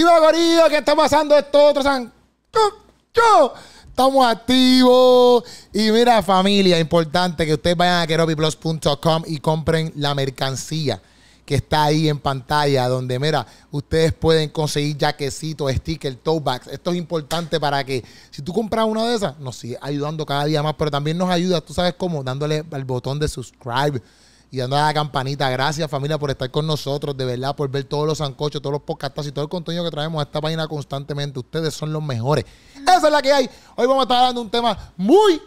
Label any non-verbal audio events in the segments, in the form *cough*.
Dime, Gorillo, ¿qué está pasando esto otro san? Yo. Estamos activos. Y mira, familia, importante que ustedes vayan a keropiplus.com y compren la mercancía que está ahí en pantalla, donde, mira, ustedes pueden conseguir jaquecitos, stickers, tote bags. Esto es importante para que, si tú compras una de esas, nos sigue ayudando cada día más, pero también nos ayuda, tú sabes cómo, dándole al botón de subscribe y dándole a la campanita. Gracias, familia, por estar con nosotros, de verdad, por ver todos los zancochos, todos los podcasts y todo el contenido que traemos a esta página constantemente. Ustedes son los mejores. Esa es la que hay. Hoy vamos a estar hablando de un tema muy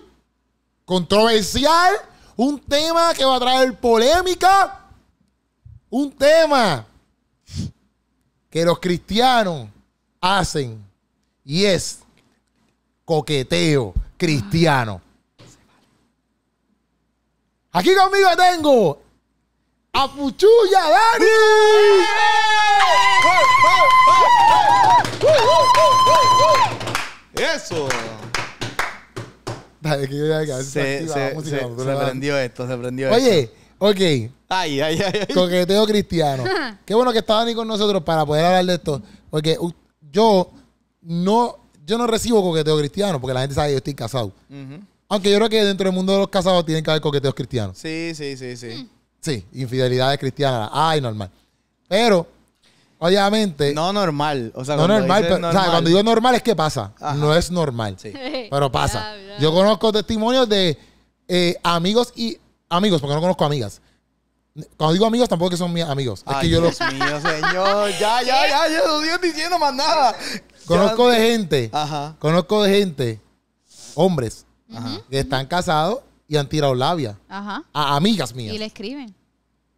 controversial, un tema que va a traer polémica un tema que los cristianos hacen y es coqueteo cristiano. Aquí conmigo tengo a Puchuya Dani. Eso. Dale, que yo ya- que Se, se, se- prendió esto, se prendió esto. Oye, ok. Ay, ay, ay. ay. Coqueteo cristiano. Qué bueno que está Dani con nosotros para poder hablar de esto. Porque uh, yo no, yo no recibo coqueteo cristiano porque la gente sabe que yo estoy casado. Ujú. Aunque yo creo que dentro del mundo de los casados tienen que haber coqueteos cristianos. Sí, sí, sí, sí. Sí, infidelidades cristianas. Ay, normal. Pero, obviamente, no, No normal. O sea, no cuando normal, pero- o sea, cuando digo normal es que pasa. Ajá. No es normal. Sí. *laughs* Pero pasa. Ya, ya. Yo conozco testimonios de eh, amigos y amigos, porque no conozco amigas. Cuando digo amigos, tampoco que son mis amigos. Es Ay, que yo los Dios mío, señor. Ya, ya, ya. Yo no estoy diciendo más nada. conozco Ya. de gente. Ajá. Conozco de gente, hombres, Ajá. que están casados y han tirado labia. Ajá. A amigas mías. Y le escriben.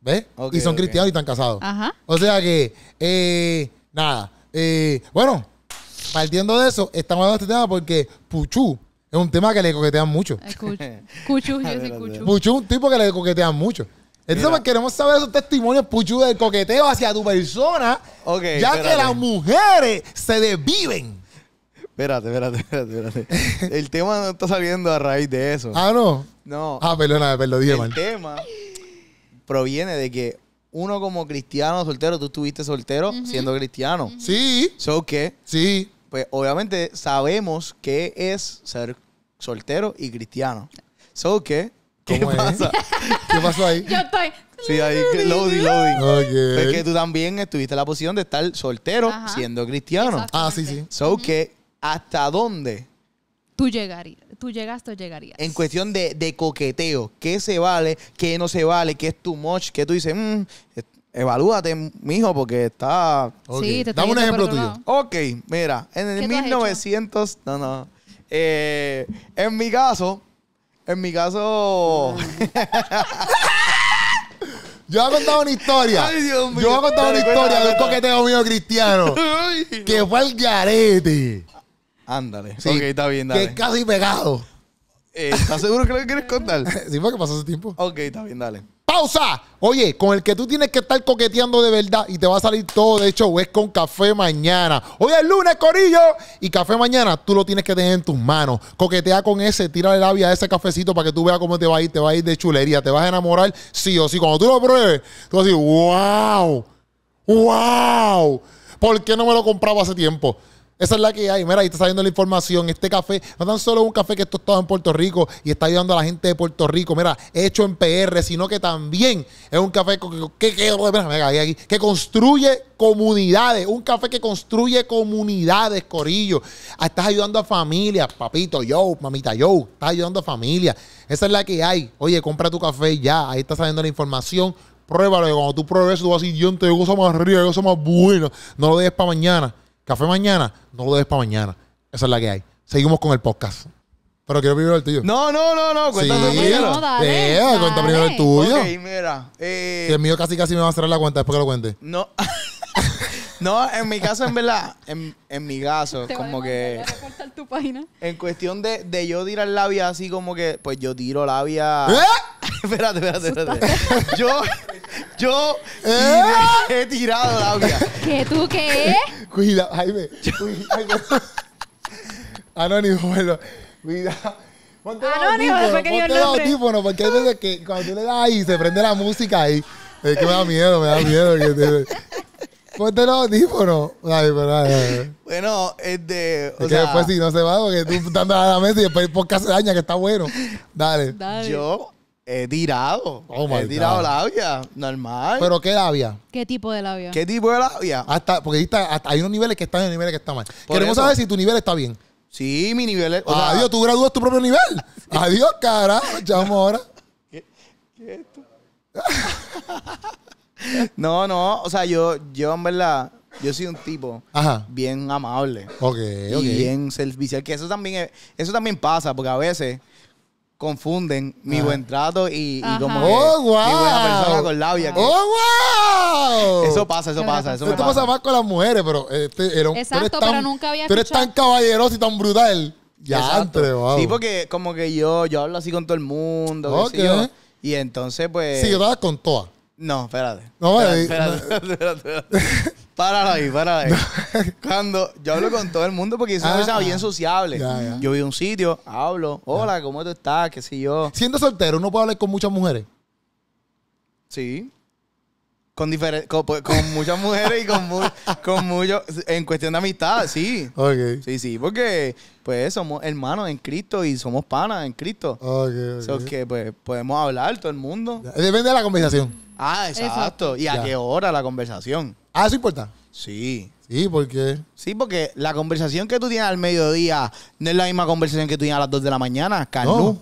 ¿Ves? Y son cristianos y están casados. Ajá. O sea que, eh, nada. eh, bueno, partiendo de eso, estamos hablando de este tema porque Puchu es un tema que le coquetean mucho. *laughs* Cuchu, yo *laughs* soy. Cuchu. Puchu es un tipo que le coquetean mucho. Entonces, Mira. pues, queremos saber esos testimonios, Puchu, del coqueteo hacia tu persona, ya que las mujeres se desviven. Espérate, espérate, espérate, espérate. *laughs* El tema no está saliendo a raíz de eso. Ah, no. No. Ah, perdóname, perdón, dije el mal. tema proviene de que uno como cristiano soltero, tú estuviste soltero siendo cristiano. Sí, So que, sí. pues obviamente sabemos qué es ser soltero y cristiano. So que, ¿qué ¿Cómo es? pasa? *laughs* ¿Qué pasó ahí? Yo estoy. Sí, ahí, loading, loading. Ok. Pues que tú también estuviste en la posición de estar soltero Ajá. siendo cristiano. Ah, sí, sí. So que, ¿hasta dónde? Tú llegarías. Tú llegaste o llegarías. En cuestión de, de coqueteo, ¿qué se vale, qué no se vale, qué es too much, qué tú dices, mm, es- evalúate, mijo, porque está... Sí, te estoy Dame un ejemplo tuyo. lado. Ok, mira, en ¿Qué el tú has 1900, no, no, Eh, en mi caso, en mi caso... *laughs* Yo voy a contar una historia. Ay, Dios mío. Yo voy a contar una historia de un coqueteo mío cristiano. *laughs* que fue al garete. Ándale, Sí, ok, está bien, Que dale. es casi pegado. Eh, ¿Estás seguro que lo quieres contar? *laughs* Sí, fue que pasó ese tiempo. ok, está bien, dale. ¡Pausa! Oye, con el que tú tienes que estar coqueteando de verdad y te va a salir todo de hecho es con Café Mañana. Hoy es lunes, Corillo. Y Café Mañana tú lo tienes que tener en tus manos. Coquetea con ese, tírale labia a ese cafecito para que tú veas cómo te va a ir. Te va a ir de chulería, te vas a enamorar sí o sí. Cuando tú lo pruebes, tú vas a decir, ¡wow! ¡Wow! ¿Por qué no me lo compraba hace tiempo? Esa es la que hay. Mira, ahí está saliendo la información. Este café no tan solo un café que esto está en Puerto Rico y está ayudando a la gente de Puerto Rico. Mira, hecho en PR, sino que también es un café que, que, que- construye comunidades. Un café que construye comunidades, Corillo. Ah, Estás ayudando a familias, papito, yo, mamita, yo. Estás ayudando a familias. Esa es la que hay. Oye, compra tu café ya. Ahí está saliendo la información. Pruébalo. Cuando tú pruebes, tú vas a decir, yo te cosa más rica, cosa más buena. No lo dejes para mañana. Café mañana, no lo dejes para mañana. Esa es la que hay. Seguimos con el podcast. Pero quiero primero el tuyo. No, no, no, no, cuéntame Sí. primero. No, dale, Eh, cuenta primero el tuyo. Ok, mira. eh, Que el mío casi casi me va a cerrar la cuenta después que lo cuente. No. *laughs* no, en mi caso, en verdad, en, en mi caso, Te voy a como mandar, que voy a tu página. en cuestión de, de yo tirar labia así como que, pues yo tiro labia. ¿Eh? Espérate, espérate, espérate. yo, yo ¿Eh? he tirado labia. ¿Qué tú qué? Cuida, Jaime. Cuida. Anónimo, bueno. Cuida. Ponte los Anónimo, después que dio el ponte los nombre. audífonos, porque hay veces que cuando tú le das ahí se prende la música ahí. Es que me da miedo, me da miedo. que te- Ponte los audífonos. Ay, pero, ay, ay. Bueno, este. Es O que sea, después si no se va, porque tú dando a la mesa y después el podcast se daña, que está bueno. Dale. Dale. yo he tirado. Oh my he tirado God. labia. Normal. Pero qué labia. ¿Qué tipo de labio? ¿Qué tipo de labia? Hasta, porque ahí está- hasta hay unos niveles que están y unos niveles que están mal. Queremos eso. saber si tu nivel está bien. Sí, mi nivel es. o sea, Adiós, tú gradúas tu propio nivel. *laughs* Adiós, carajo. Echamos ahora. *laughs* No, no. O sea, yo, yo en verdad, yo soy un tipo Ajá. bien amable. Ok, ok. Y bien servicial. Que eso también es- eso también pasa, porque a veces confunden mi buen trato y, como que ¡Oh, wow! mi buena persona con labia. que- ¡Oh, wow! Eso pasa, eso ¿Qué pasa, eso me Esto pasa. pasa más con las mujeres, pero este era un, tú eres Exacto, tan- pero nunca había Tú eres escuchado- tan caballeroso y tan brutal. Ya, Exacto. entre, wow. Sí, porque como que yo, yo hablo así con todo el mundo, qué sé Ok. yo. Y entonces, pues. Sí, yo das con todas. No, espérate. No, espérate, espérate, espérate, espérate. *laughs* Páralo ahí, páralo ahí. Cuando yo hablo con todo el mundo porque soy una Ah, persona ah. bien sociable. Ya, ya. Yo voy a un sitio, hablo, hola, ¿cómo tú estás? ¿Qué sé yo? Siendo soltero, uno puede hablar con muchas mujeres. Sí. Con, con, pues, con muchas mujeres y con, mu- con muchos. En cuestión de amistad, sí. Ok. Sí, sí, porque pues somos hermanos en Cristo y somos panas en Cristo. Ok, ok. So que pues podemos hablar todo el mundo. Depende de la conversación. Ah, exacto. Exacto. ¿Y a Ya. qué hora la conversación? Ah, eso importa. Sí. Sí, porque. Sí, porque la conversación que tú tienes al mediodía no es la misma conversación que tú tienes a las 2 de la mañana, No. Carnú.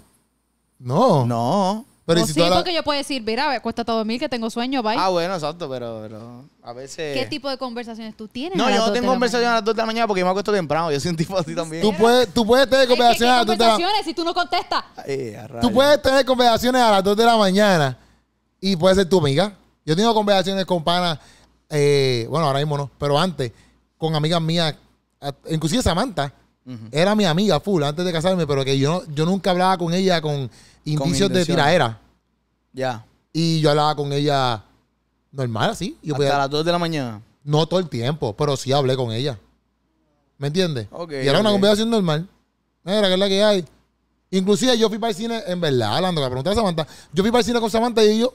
No. No. Pero ¿y O si sí, tú porque yo puedo decir, mira, cuesta todo dormir, que tengo sueño, bye. Ah, bueno, exacto, pero, pero a veces... ¿Qué tipo de conversaciones tú tienes? No, a las yo no dos de tengo la conversación a mañana? las 2 de la mañana porque yo me acuesto temprano. Yo soy un tipo así también. Tú puedes, tú puedes tener Ay, ¿qué- conversaciones ¿Qué a las 2 de la conversaciones si tú no contestas? A Tú puedes tener conversaciones a las 2 de la mañana y puede ser tu amiga. Yo tengo conversaciones con panas, eh, bueno, ahora mismo no, pero antes, con amigas mías, inclusive Samantha, era mi amiga full antes de casarme, pero que yo, no, yo nunca hablaba con ella con indicios de tiraera. Ya. Y yo hablaba con ella normal, así. Yo Hasta podía- las 2 de la mañana. no todo el tiempo, pero sí hablé con ella. ¿Me entiendes? Ok, y era una conversación normal. Mira, que es la que hay. Inclusive yo fui para el cine, en verdad, hablando, que pregunté a Samantha, yo fui para el cine con Samantha y yo,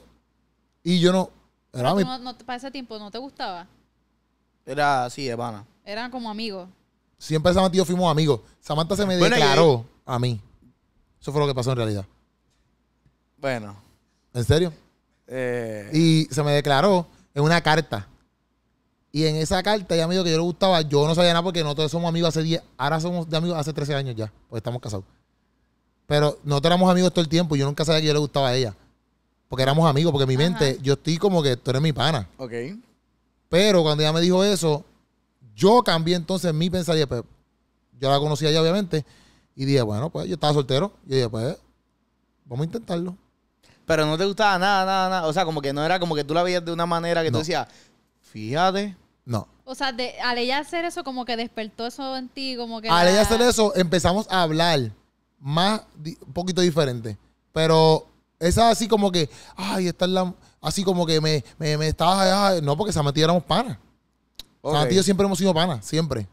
y yo no, era mi, tú no, no- para ese tiempo no te gustaba. Era así, de pana. Eran como amigos. siempre Samantha y yo fuimos amigos. Samantha se me Bueno, declaró a mí. Eso fue lo que pasó en realidad. Bueno. ¿En serio? Eh, Y se me declaró en una carta. Y en esa carta ella me dijo que yo le gustaba. Yo no sabía nada porque nosotros somos amigos hace 10. Ahora somos de amigos hace 13 años ya. Porque estamos casados. Pero nosotros éramos amigos todo el tiempo. Y yo nunca sabía que yo le gustaba a ella. Porque éramos amigos. Porque en mi Ajá. mente yo estoy como que tú eres mi pana. ok. Pero cuando ella me dijo eso, yo cambié entonces mi pensaría. Pues, yo la conocía ya obviamente. Y dije, bueno, pues yo estaba soltero. Y dije, pues, vamos a intentarlo. Pero no te gustaba nada, nada, nada. O sea, como que no era como que tú la veías de una manera que No. tú decías, fíjate. No. O sea, de, al ella hacer eso, como que despertó eso en ti, como que... Al la- ella hacer eso, empezamos a hablar más, un poquito diferente. Pero esa así como que, ay, esta es la. Así como que me, me, me estaba. ay, no, porque Samantha y yo éramos panas. Ok, Samantha y yo siempre hemos sido panas, siempre.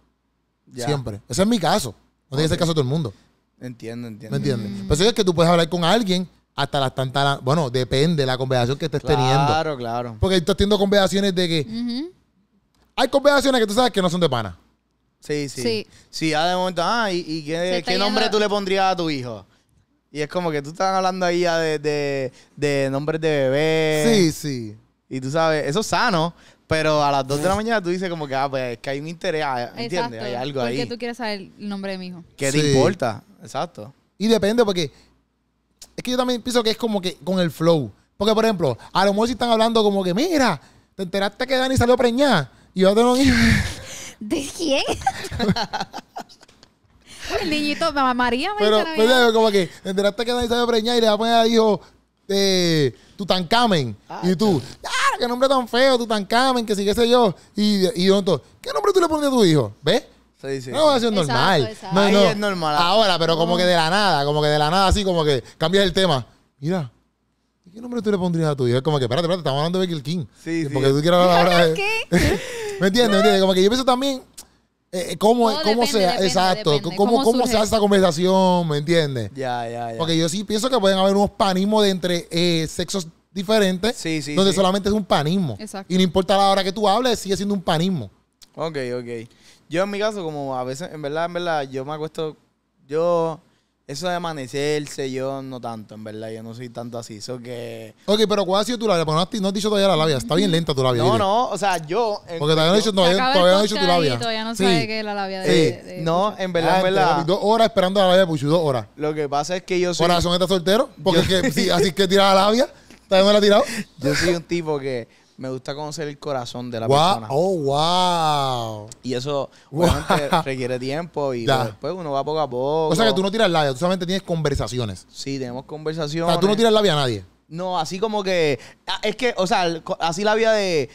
ya. Siempre. Ese es mi caso. No tiene que ser caso de todo el mundo. Entiendo, entiendo. ¿Me entiendes? Pero eso es que tú puedes hablar con alguien hasta las tantas. Bueno, depende de la conversación que estés teniendo. Claro, claro. Porque estás teniendo conversaciones de que. Hay conversaciones que tú sabes que no son de pana. Sí, sí. Sí. Sí, ya de momento, ah, ¿y, y qué, está qué nombre yendo- tú le pondrías a tu hijo? Y es como que tú estás hablando ahí ya de, de, de nombres de bebé. Sí, sí. Y tú sabes, eso es sano, pero a las 2 de la mañana tú dices como que, ah, pues es que hay un interés, ah, ¿entiendes? Exacto. Hay algo ¿Por qué ahí. tú quieres saber el nombre de mi hijo? ¿Qué Sí. te importa? Exacto. Y depende porque es que yo también pienso que es como que con el flow. Porque, por ejemplo, a lo mejor si están hablando como que, mira, te enteraste que Dani salió preñada y yo tengo un hijo. *laughs* ¿De quién? *laughs* *laughs* el niñito, mamá María me Pero, dice pero como que te enteraste que Dani salió preñada y le va a poner al hijo eh, Tutankamen. Ah, y tú, ¡ah, qué nombre tan feo, Tutankamen, que sí, qué sé yo! Y, y yo, entonces, ¿qué nombre tú le pones a tu hijo? ¿Ves? Sí, sí. No, eso es Exacto, normal. exacto. No, Ahí no. es normal. Ahora, pero como que de la nada, como que de la nada, así como que cambias el tema. Mira, ¿y ¿qué nombre tú le pondrías a tu hijo? Es como que, espérate, espérate, estamos hablando de Becky King. Sí, sí. Porque tú quieres hablar *laughs* ahora de- ¿Qué? *laughs* ¿Me entiendes? ¿Me entiendes? Como que yo pienso también eh, cómo, Todo cómo depende, se... depende, exacto. depende. Cómo, ¿Cómo cómo se hace esa conversación, ¿me entiendes? Ya, ya, ya. Porque yo sí pienso que pueden haber unos panismos de entre eh, sexos diferente, Sí, sí, donde sí. solamente es un panismo. Exacto. Y no importa la hora que tú hables, sigue siendo un panismo. Ok, ok. Yo en mi caso, como a veces, en verdad, en verdad, yo me acuesto, yo, eso de amanecerse, yo no tanto, en verdad, yo no soy tanto así. Eso que... Ok, pero ¿cuál ha sido tu labia? Porque no has, no has dicho todavía la labia. Está bien lenta tu labia. No, dile. no, o sea, yo... en Porque todavía no he dicho, todavía, Se acaba el todavía no he dicho tu podcast y labia. todavía no Sí. sabe qué es la labia de, Sí. de- de No, en verdad, Ah, en verdad. Dos horas esperando la labia de Puchu, dos horas. Lo que pasa es que yo soy, Corazón está soltero. Porque es que, *laughs* sí, así que tira la labia. ¿Todavía no la ha tirado? yo soy un tipo que me gusta conocer el corazón de la Wow. persona. Oh, wow. Y eso, Wow. obviamente, *laughs* requiere tiempo y Ya. después uno va poco a poco. O sea que tú no tiras labia, tú solamente tienes conversaciones. Sí, tenemos O conversaciones. sea, tú no tiras labia a nadie. No, así como que. ah, Es que, o sea, así la vida de.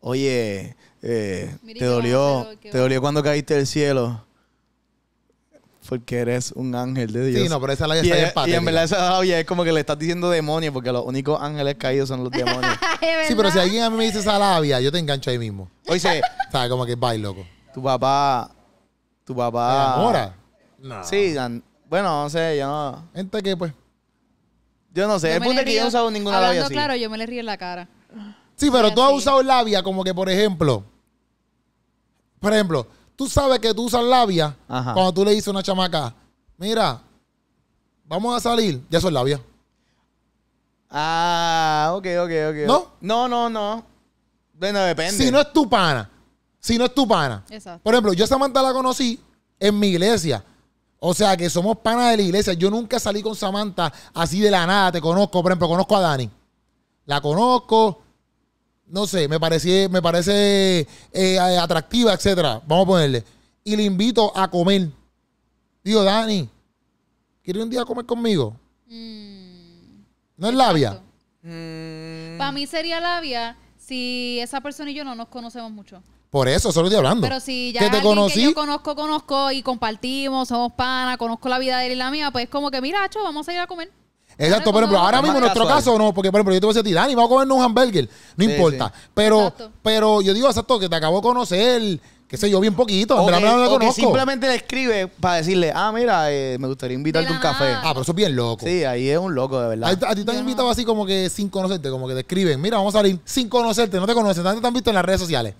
Oye, eh, te ¿qué vamos a dolió. Te dolió cuando caíste del cielo. Porque eres un ángel de Dios. Sí, no, pero esa labia y, está bien es- y patética. en verdad esa labia es como que le estás diciendo demonio, porque los únicos ángeles caídos son los *laughs* demonios. Sí, pero si alguien a mí me dice esa labia, yo te engancho ahí mismo. Oye, *laughs* O sea, como que bye, loco. tu papá. Tu ¿Te papá. enamora? No. Sí, bueno, no sé, yo no. Gente que, pues... Yo no sé. Yo El punto es que yo no usado ninguna Hablando labia así. claro, yo me le río en la cara. Sí, pero Sí, tú has usado labia como que, por ejemplo... Por ejemplo, tú sabes que tú usas labia Ajá. cuando tú le dices a una chamaca, mira, vamos a salir. Ya eso es labia. Ah, ok, ok, ok. ¿No? No, no, no. Bueno, depende. Si no es tu pana. Si no es tu pana. Exacto. Por ejemplo, yo a Samantha la conocí en mi iglesia. O sea, que somos panas de la iglesia. Yo nunca salí con Samantha así de la nada. Te conozco. Por ejemplo, conozco a Dani. La conozco. No sé, me, parece, me parece eh, atractiva, etcétera. Vamos a ponerle. Y le invito a comer. Digo, Dani, ¿quieres un día comer conmigo? Mm, No es labia. Mm, Para mí sería labia si esa persona y yo no nos conocemos mucho. Por eso, solo estoy hablando. Pero si ya que te alguien conocí. que yo conozco, conozco y compartimos, somos pana, conozco la vida de él y la mía, pues como que, mira, Acho, vamos a ir a comer. Exacto, por ejemplo, ahora mismo en nuestro casual. caso no, porque por ejemplo yo te voy a decir a ti, Dani, vamos a comernos un hamburger, no Sí, importa. sí. Pero, Exacto. pero yo digo exacto que te acabo de conocer, qué sé yo, bien poquito, en o verdad que, no la o que conozco. simplemente le escribe para decirle, ah, mira, eh, me gustaría invitarte De un la café. nada. Ah, pero eso es bien loco. Sí, ahí es un loco, de A, verdad. a ti te han invitado así como que sin conocerte, como que te escriben, mira, vamos a salir sin conocerte, no te conocen, tanto te han visto en las redes sociales.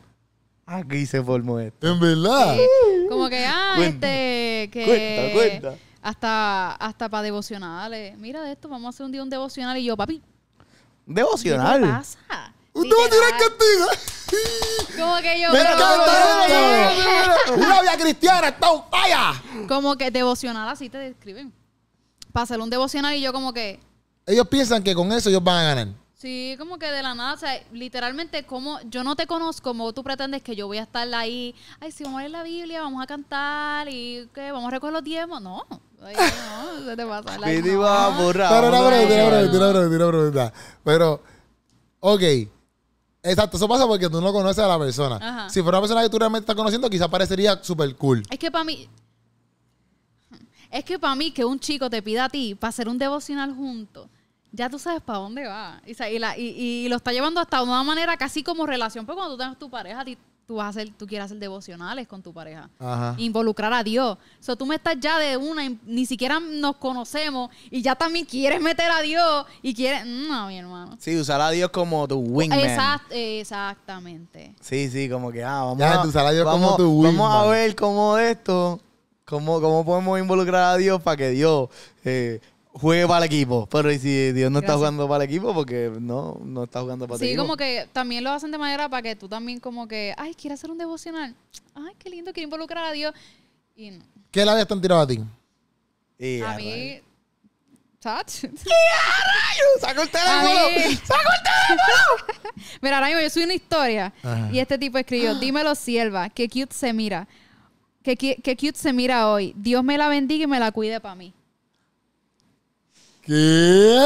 Aquí se formó esto. En verdad. Sí, como que, ah, Cuenta. este, que... Cuenta, cuenta. Hasta, hasta para devocionales. Mira de esto, vamos a hacer un día un devocional. Y yo, papi, ¿qué te Devocional. pasa? Usted va a tirar Literal. castigo. Como que yo, Me encanta esto. *laughs* Una vida cristiana está un falla. Como que devocional así te describen. Para hacer un devocional y yo como que... Ellos piensan que con eso ellos van a ganar. Sí, como que de la nada, o sea, literalmente, como yo no te conozco, como tú pretendes que yo voy a estar ahí, ay, sí, vamos a leer la Biblia, vamos a cantar y que vamos a recoger los diezmos. No, ay, no, se te pasa. like, Pidi no. va a borrar. Pero una pregunta, una pregunta, una pregunta, una pregunta. Pero, ok. Exacto, eso pasa porque tú no conoces a la persona. Ajá. Si fuera una persona que tú realmente estás conociendo, quizás parecería súper cool. Es que para mí, es que para mí que un chico te pida a ti para hacer un devocional juntos, ya tú sabes para dónde va. Y, y la- y- y lo está llevando hasta una manera casi como relación, pero cuando tú tengas tu pareja, a ti- tú vas a hacer, tú quieres hacer devocionales con tu pareja. Ajá. involucrar a Dios. O sea, tú me estás ya de una, y ni siquiera nos conocemos y ya también quieres meter a Dios y quieres... No, mi hermano. Sí, usar a Dios como tu wingman. Exact- exactamente. Sí, sí, como que, ah, vamos, Ya, a, usar a Dios como vamos, tu vamos a wingman. ver cómo esto, cómo, cómo podemos involucrar a Dios para que Dios eh, juegue para el equipo. Pero ¿y si Dios no está Gracias. jugando para el equipo, porque no, no está jugando para el Sí, equipo. como que también lo hacen de manera para que tú también como que, ay, quieres hacer un devocional. Ay, qué lindo, quiero involucrar a Dios. Y no. ¿Qué labia están tirado a ti? Y a mí... ¿Sabes? *laughs* rayos, ¡Saca el teléfono! mí- *laughs* Mira, ahora mismo yo soy una historia Ajá. y este tipo escribió, *gasps* dímelo sierva, qué cute se mira. Qué, qui- qué cute se mira hoy. Dios me la bendiga y me la cuide para mí. ¿Qué?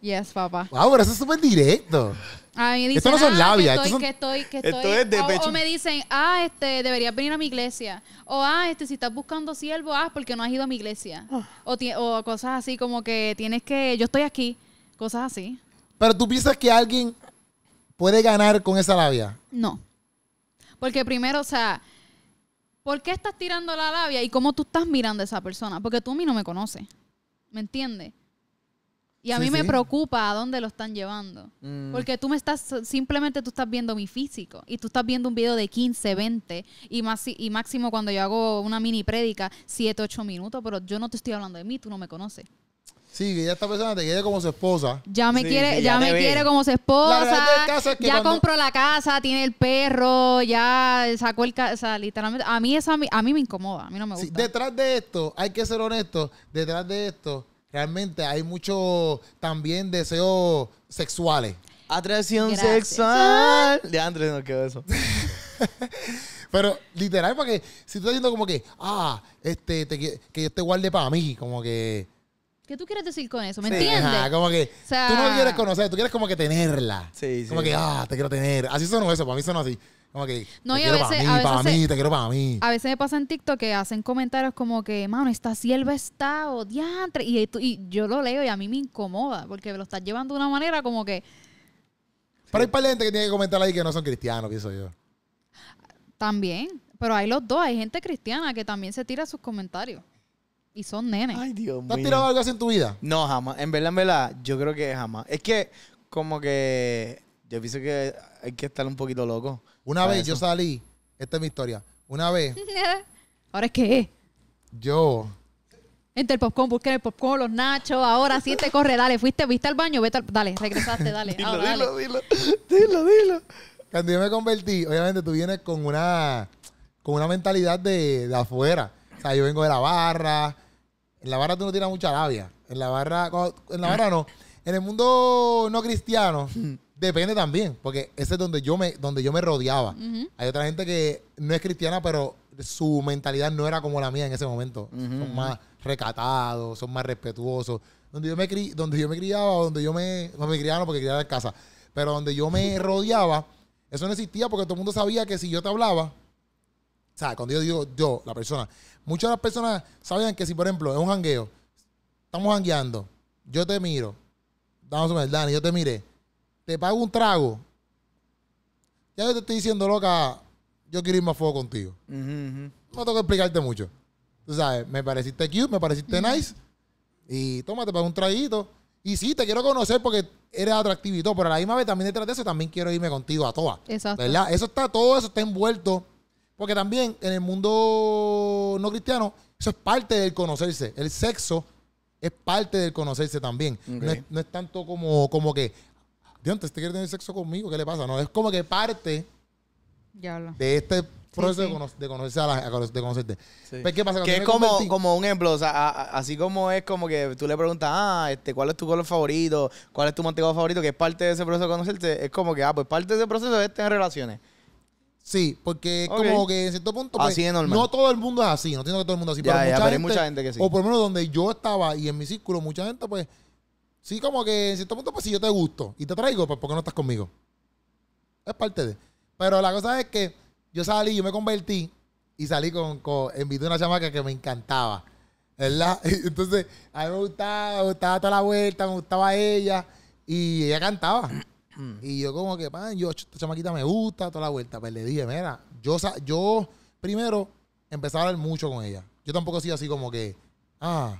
Yes, papá. Wow, pero eso es súper directo. A mí me Esto dicen, no son ah, labias, que estos estoy, son- que estoy, que Esto estoy. es de o, pecho. o me dicen, ah, este, deberías venir a mi iglesia. O, ah, este, si estás buscando siervo, ah, porque no has ido a mi iglesia. O, ti- o cosas así como que tienes que, yo estoy aquí. Cosas así. Pero tú piensas que alguien puede ganar con esa labia. No. Porque primero, o sea, ¿por qué estás tirando la labia y cómo tú estás mirando a esa persona? Porque tú a mí no me conoces. ¿Me entiendes? Y a Sí, mí me preocupa a dónde lo están llevando. Mm. Porque tú me estás, simplemente tú estás viendo mi físico. Y tú estás viendo un video de 15, 20. Y, más, y máximo cuando yo hago una mini prédica, 7, 8 minutos. Pero yo no te estoy hablando de mí, tú no me conoces. Sí, que ya esta persona te quiere como su esposa. Ya me Sí, quiere, ya, me ve. quiere como su esposa. realidad del caso es que ya cuando- compró la casa, tiene el perro, ya sacó el ca- o sea, literalmente. A mí eso a mí, a mí me incomoda, a mí no me Sí, gusta. detrás de esto, hay que ser honesto, detrás de esto, realmente hay mucho también deseos sexuales. Atracción Gracias. sexual. De Andrés no quedó eso. *laughs* Pero literal, porque si tú estás diciendo como que, ah, este, te que yo te guarde para mí, como que. ¿Qué tú quieres decir con eso? ¿Me Sí, entiendes? Ajá, como que O sea- tú no quieres conocer, tú quieres como que tenerla. Sí, sí. Como que, ah, te quiero tener. Así sonó eso, para mí sonó así. Como que, No, te y a quiero para veces- mí, a veces para se- mí, te quiero para mí. A veces me pasa en TikTok que hacen comentarios como que, mano, esta sierva está o diantre. Y, y yo lo leo y a mí me incomoda porque lo estás llevando de una manera como que Pero hay par de gente que tiene que comentar ahí que no son cristianos, pienso yo. también. Pero hay los dos. Hay gente cristiana que también se tira sus comentarios. Y son nenes. Ay, Dios ¿Tú has mío. tirado algo así en tu vida? No, jamás. En verdad, en verdad, yo creo que jamás. Es que, como que. Yo pienso que hay que estar un poquito loco. Una vez yo salí, esta es mi historia. Una vez *laughs* Ahora es que es. yo Entre el popcorn, busquen el popcorn, los nachos. Ahora sí te corre, dale. Fuiste, viste al baño, vete al... Dale, regresaste, dale. Dilo, ahora, dale. dilo, dilo. Dilo, dilo. Cuando yo me convertí, obviamente tú vienes con una, con una mentalidad de, de afuera. O sea, yo vengo de la barra. En la barra tú no tienes mucha labia. En la barra, en la barra no. En el mundo no cristiano, *laughs* depende también. Porque ese es donde yo me, donde yo me rodeaba. Hay otra gente que no es cristiana, pero su mentalidad no era como la mía en ese momento. Son más recatados, son más respetuosos. Donde yo me, cri- donde yo me criaba, donde yo me... No me criaba no, porque criaba en casa. Pero donde yo me *laughs* rodeaba, eso no existía porque todo el mundo sabía que si yo te hablaba... O sea, cuando yo digo yo, la persona... Muchas de las personas sabían que si, por ejemplo, es un jangueo, estamos jangueando, yo te miro, a ver, Dani, yo te miré, te pago un trago, ya yo te estoy diciendo, loca, yo quiero irme a fuego contigo. No tengo que explicarte mucho. Tú sabes, me pareciste cute, me pareciste nice. Y toma, te pago un traguito. Y sí, te quiero conocer porque eres atractivo y todo. Pero a la misma vez también detrás de eso también quiero irme contigo a todas. Exacto. ¿Verdad? Eso está, todo eso está envuelto. Porque también en el mundo no cristiano, eso es parte del conocerse. El sexo es parte del conocerse también. No, es, no es tanto como, como que, Dios, ¿te quiere tener sexo conmigo? ¿Qué le pasa? No, es como que parte de este proceso sí. De, cono- de conocerse a la- a cono- de conocerte. Sí. Pues, ¿Qué pasa? Que es como, convertí- como un ejemplo, o sea, a- a- así como es como que tú le preguntas, ah, este, ¿cuál es tu color favorito? ¿Cuál es tu mantecado favorito? Que es parte de ese proceso de conocerte. Es como que, ah, pues parte de ese proceso es tener relaciones. Sí, porque es Ok. como que en cierto punto. pues, Así de normal. No todo el mundo es así, no entiendo que todo el mundo es así. Ya, pero ya, mucha pero hay mucha gente que sí. O por lo menos donde yo estaba y en mi círculo, mucha gente, pues. Sí, como que en cierto punto, pues si yo te gusto y te traigo, pues ¿por qué no estás conmigo? Es parte de. Pero la cosa es que yo salí, yo me convertí y salí con, con invité a una chamaca que me encantaba. ¿Verdad? *laughs* Entonces, a mí me gustaba, me gustaba toda la vuelta, me gustaba ella y ella cantaba. *clears throat* Y yo como que, pan, yo, esta chamaquita me gusta, toda la vuelta. Pues le dije, mira, yo, yo primero empecé a hablar mucho con ella. Yo tampoco soy así como que, ah,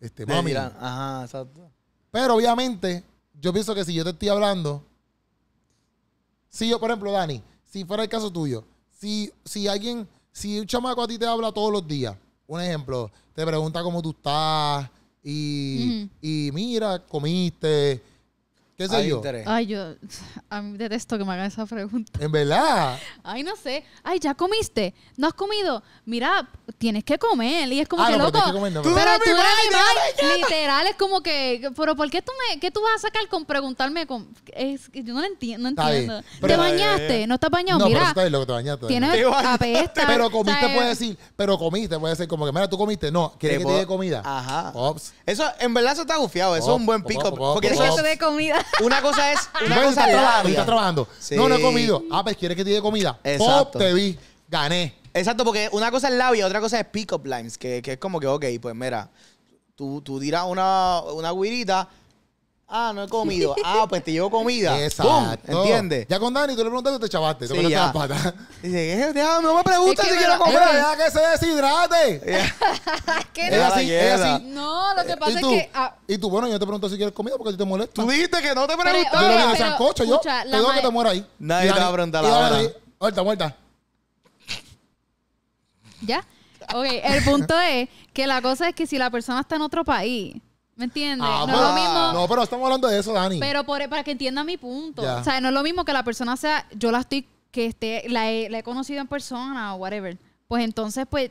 este, mami. tirar- Ajá, exacto. Pero obviamente, yo pienso que si yo te estoy hablando, si yo, por ejemplo, Dani, si fuera el caso tuyo, si, si alguien, si un chamaco a ti te habla todos los días, un ejemplo, te pregunta cómo tú estás y, y mira, comiste, qué sé Hay yo. interés. Ay, yo *sighs* a mí detesto que me hagan esa pregunta. En verdad. *laughs* Ay, no sé. Ay, ¿ya comiste? ¿No has comido? Mira, tienes que comer. Y es como Ah, que no, pero loco. tienes que comer, no, pero tú eres animal. Literal, es como que. Pero ¿por qué tú me, qué tú vas a sacar con preguntarme? Con, es que yo no lo entiendo. No Está bien. entiendo. Pero- ¿Te bañaste? ¿No estás bañado? no, pero Mira, eso está bien lo que te bañaste. tienes Te bañaste. apesta. *laughs* Pero comiste sea, puede decir, pero comiste puede ser como que, mira, tú comiste. No, ¿quieres que te puedo- dé comida? Ajá. Ops. Eso, en verdad, eso está gufiado. Eso es un buen pick-up. Porque eso Eso es, de comida. Una cosa es, una cosa es trabajando, estás trabajando. Sí. No, no he comido. Ah, pues quieres que te dé comida. Exacto. Pop, te vi. Gané. Exacto, porque una cosa es labia, otra cosa es pick-up lines, que, que es como que, ok, pues mira, tú, tú tiras una, una guirita, Ah, no he comido. Ah, pues te llevo comida. *laughs* Exacto. ¿Entiendes? Ya con Dani tú le preguntaste y te chavaste. Te Sí, ya. las patas. *laughs* Dice, "Eh, déjame, no me preguntes Es que si quiero comer. deja que se deshidrate. *laughs* ¿Qué Ella no? sí, ella Quieta. sí. No, lo que pasa ¿Y es que. ah, Y tú, bueno, yo te pregunto si quieres comida porque a ti te molesta. Tú dijiste que no te Pero, preguntaba. Yo sancocho, yo. Te digo que te muera ahí. Nadie te va a preguntar la hora. Muerta, muerta. ¿Ya? Ok, el punto es que la cosa es que si la persona está en otro país, ¿me entiendes? Ah, no es pero- lo mismo. No, pero estamos hablando de eso, Dani. Pero por, para que entienda mi punto. Ya. O sea, no es lo mismo que la persona sea, yo la estoy, que esté, la he, la he conocido en persona o whatever. Pues entonces, pues,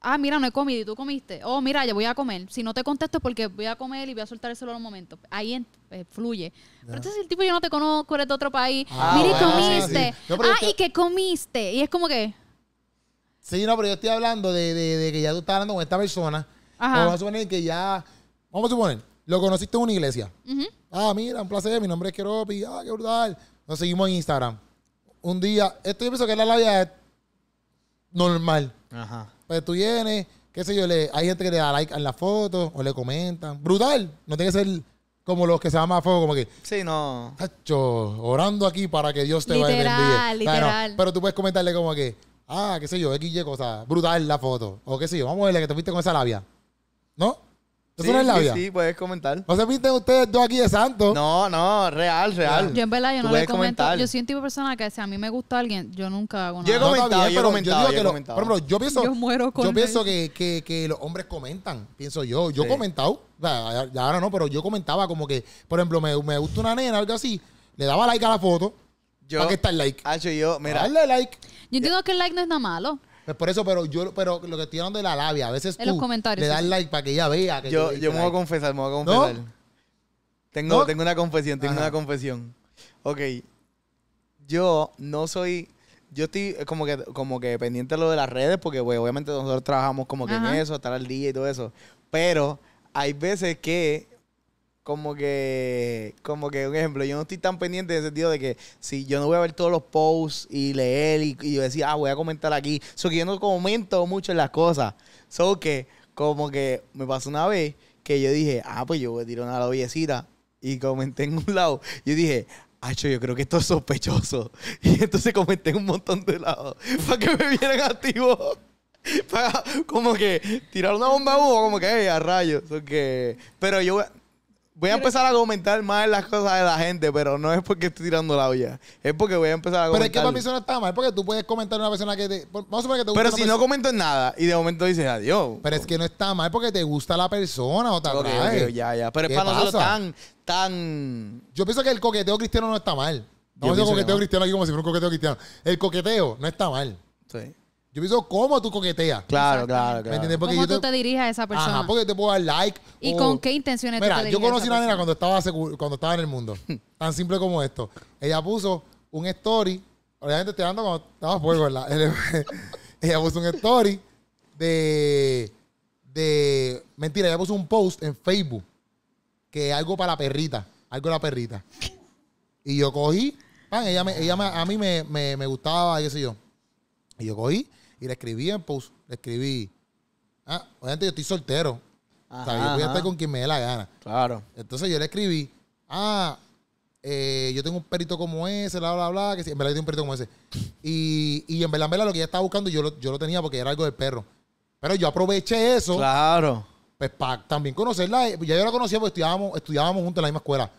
ah, mira, no he comido y tú comiste. Oh, mira, ya voy a comer. Si no te contesto es porque voy a comer y voy a soltar el celular un momento. Ahí en- pues, fluye. Pero entonces el tipo yo no te conozco, eres de otro país. Ah, mira, y bueno, comiste. sí, sí. No, pero ah, y que comiste. Y es como que, Sí, no, pero yo estoy hablando de, de- de que ya tú estás hablando con esta persona. Ajá. Vamos a suponer que ya. Vamos a suponer, lo conociste en una iglesia. ujú, Ah, mira, un placer, mi nombre es Keropi. Ah, qué brutal. Nos seguimos en Instagram. Un día, esto yo pienso que es la labia normal. Ajá. Pues tú vienes, qué sé yo, le, hay gente que le da like en la foto o le comentan. Brutal. No tiene que ser como los que se llaman a fuego, como que, Sí, no. Tacho, orando aquí para que Dios te vaya y te Literal, no, literal. pero tú puedes comentarle como que, ah, qué sé yo, XY cosa, brutal la foto. O qué sé yo, vamos a verle que te fuiste con esa labia. ¿No? ¿Eso Sí, no es sí, labia? sí, puedes comentar. ¿No se pinten ustedes dos aquí de santo? No, no, real, real. yo en verdad yo no le comento. comentar. Yo soy un tipo de persona que si a mí me gusta alguien, yo nunca hago Yo he nada. No, está comentado, bien, yo he pero comentado, yo he que lo- comentado. por ejemplo, yo pienso, Yo muero con yo pienso que, que, que los hombres comentan, pienso yo. Yo Sí. he comentado, o sea, ya ahora no, pero yo comentaba como que, por ejemplo, me, me gusta una nena, algo así, le daba like a la foto, Yo, ¿para qué está el like? Hacho, yo, mira, Dale like. Yo entiendo que el like no es nada malo. Pues por eso, pero yo, pero lo que estoy hablando de la labia, a veces En tú los comentarios, le das sí. like para que ella vea que yo, tú le yo me voy a like. confesar, me voy a ¿No? confesar. Tengo, ¿No? tengo una confesión, tengo Ajá. una confesión. Ok. Yo no soy. Yo estoy como que, como que pendiente de lo de las redes, porque pues, obviamente nosotros trabajamos como que en Ajá. eso, estar al día y todo eso. Pero hay veces que, como que, como que, un ejemplo, yo no estoy tan pendiente en el sentido de que si yo no voy a ver todos los posts y leer y, yo decir, ah, voy a comentar aquí. So que yo no comento mucho en las cosas. So que, como que me pasó una vez que yo dije, ah, pues yo voy a tirar una lobiecita y comenté en un lado. Yo dije, Acho, yo creo que esto es sospechoso. *laughs* Y entonces comenté en un montón de lados *laughs* para que me vieran activo. *laughs* Para como que tirar una bomba de humo, como que "Ey, a rayos. Que- pero yo voy a- empezar a comentar más las cosas de la gente, pero no es porque estoy tirando la olla. Es porque voy a empezar a Pero comentar. es que para mí eso no está mal, porque tú puedes comentar a una persona que te... Vamos a suponer que te gusta Pero si no persona- comento en nada y de momento dices adiós. Pero es que no está mal porque te gusta la persona o te Ok, atrae. ok, ya, ya. Pero es ¿Qué para nosotros tan, tan. Yo pienso que el coqueteo cristiano no está mal. Yo No que coqueteo no. cristiano aquí como si fuera un coqueteo cristiano. El coqueteo no está mal. Sí. Yo pienso cómo tú coqueteas. Claro, claro, ¿Me claro. entiendes? Porque ¿Cómo yo tú te diriges a esa persona? Ajá, porque te puedo dar like. ¿Y o- con qué intenciones Mira, tú te yo diriges a conocí a una nena cuando estaba, secu- cuando estaba en el mundo. *laughs* Tan simple como esto. Ella puso un story. Obviamente estoy hablando cuando estaba a fuego, ¿verdad? *laughs* ella puso un story de. de. Mentira, ella puso un post en Facebook. Que algo para la perrita. Algo de la perrita. Y yo cogí. pan, ella me, ella me- a mí me, me, me gustaba, qué sé yo. Y yo cogí y le escribí en post. Le escribí. Ah, obviamente yo estoy soltero. o sea, yo Ajá, voy a ajá. estar con quien me dé la gana. Claro. Entonces yo le escribí, ah, eh, yo tengo un perrito como ese, bla, bla, bla, que sí, en verdad yo tengo un perrito como ese. Y, y en verdad, en verdad, lo que ella estaba buscando, yo lo, yo lo tenía porque era algo del perro. Pero yo aproveché eso, Claro. pues para también conocerla. eh, Ya yo la conocía porque estudiábamos, estudiábamos juntos en la misma escuela.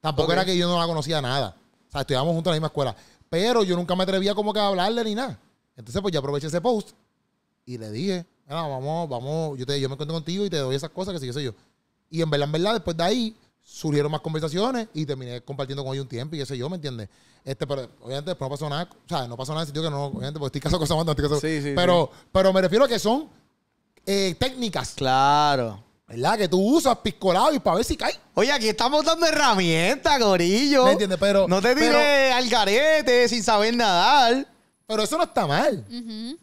Tampoco era que yo no la conocía nada. O sea, estudiábamos juntos en la misma escuela. Pero yo nunca me atrevía como que a hablarle ni nada. Entonces, pues yo aproveché ese post y le dije, "Mira, vamos, vamos, yo, te, yo me encuentro contigo y te doy esas cosas que sí, qué sé yo. Y en verdad, en verdad, después de ahí surgieron más conversaciones y terminé compartiendo con ella un tiempo y qué sé yo, ¿me entiendes? Este, pero obviamente después no pasó nada, o sea, no pasó nada en el sentido que no, obviamente, porque estoy casado con Samantha, estoy casado. Sí, sí, pero, pero me refiero a que son eh, técnicas, Claro. ¿verdad? Que tú usas piscolado y para ver si cae. Oye, aquí estamos dando herramientas, gorillo. ¿Me entiendes? Pero- no te pero- tires al garete sin saber nadar. Pero eso no está mal, Ujú.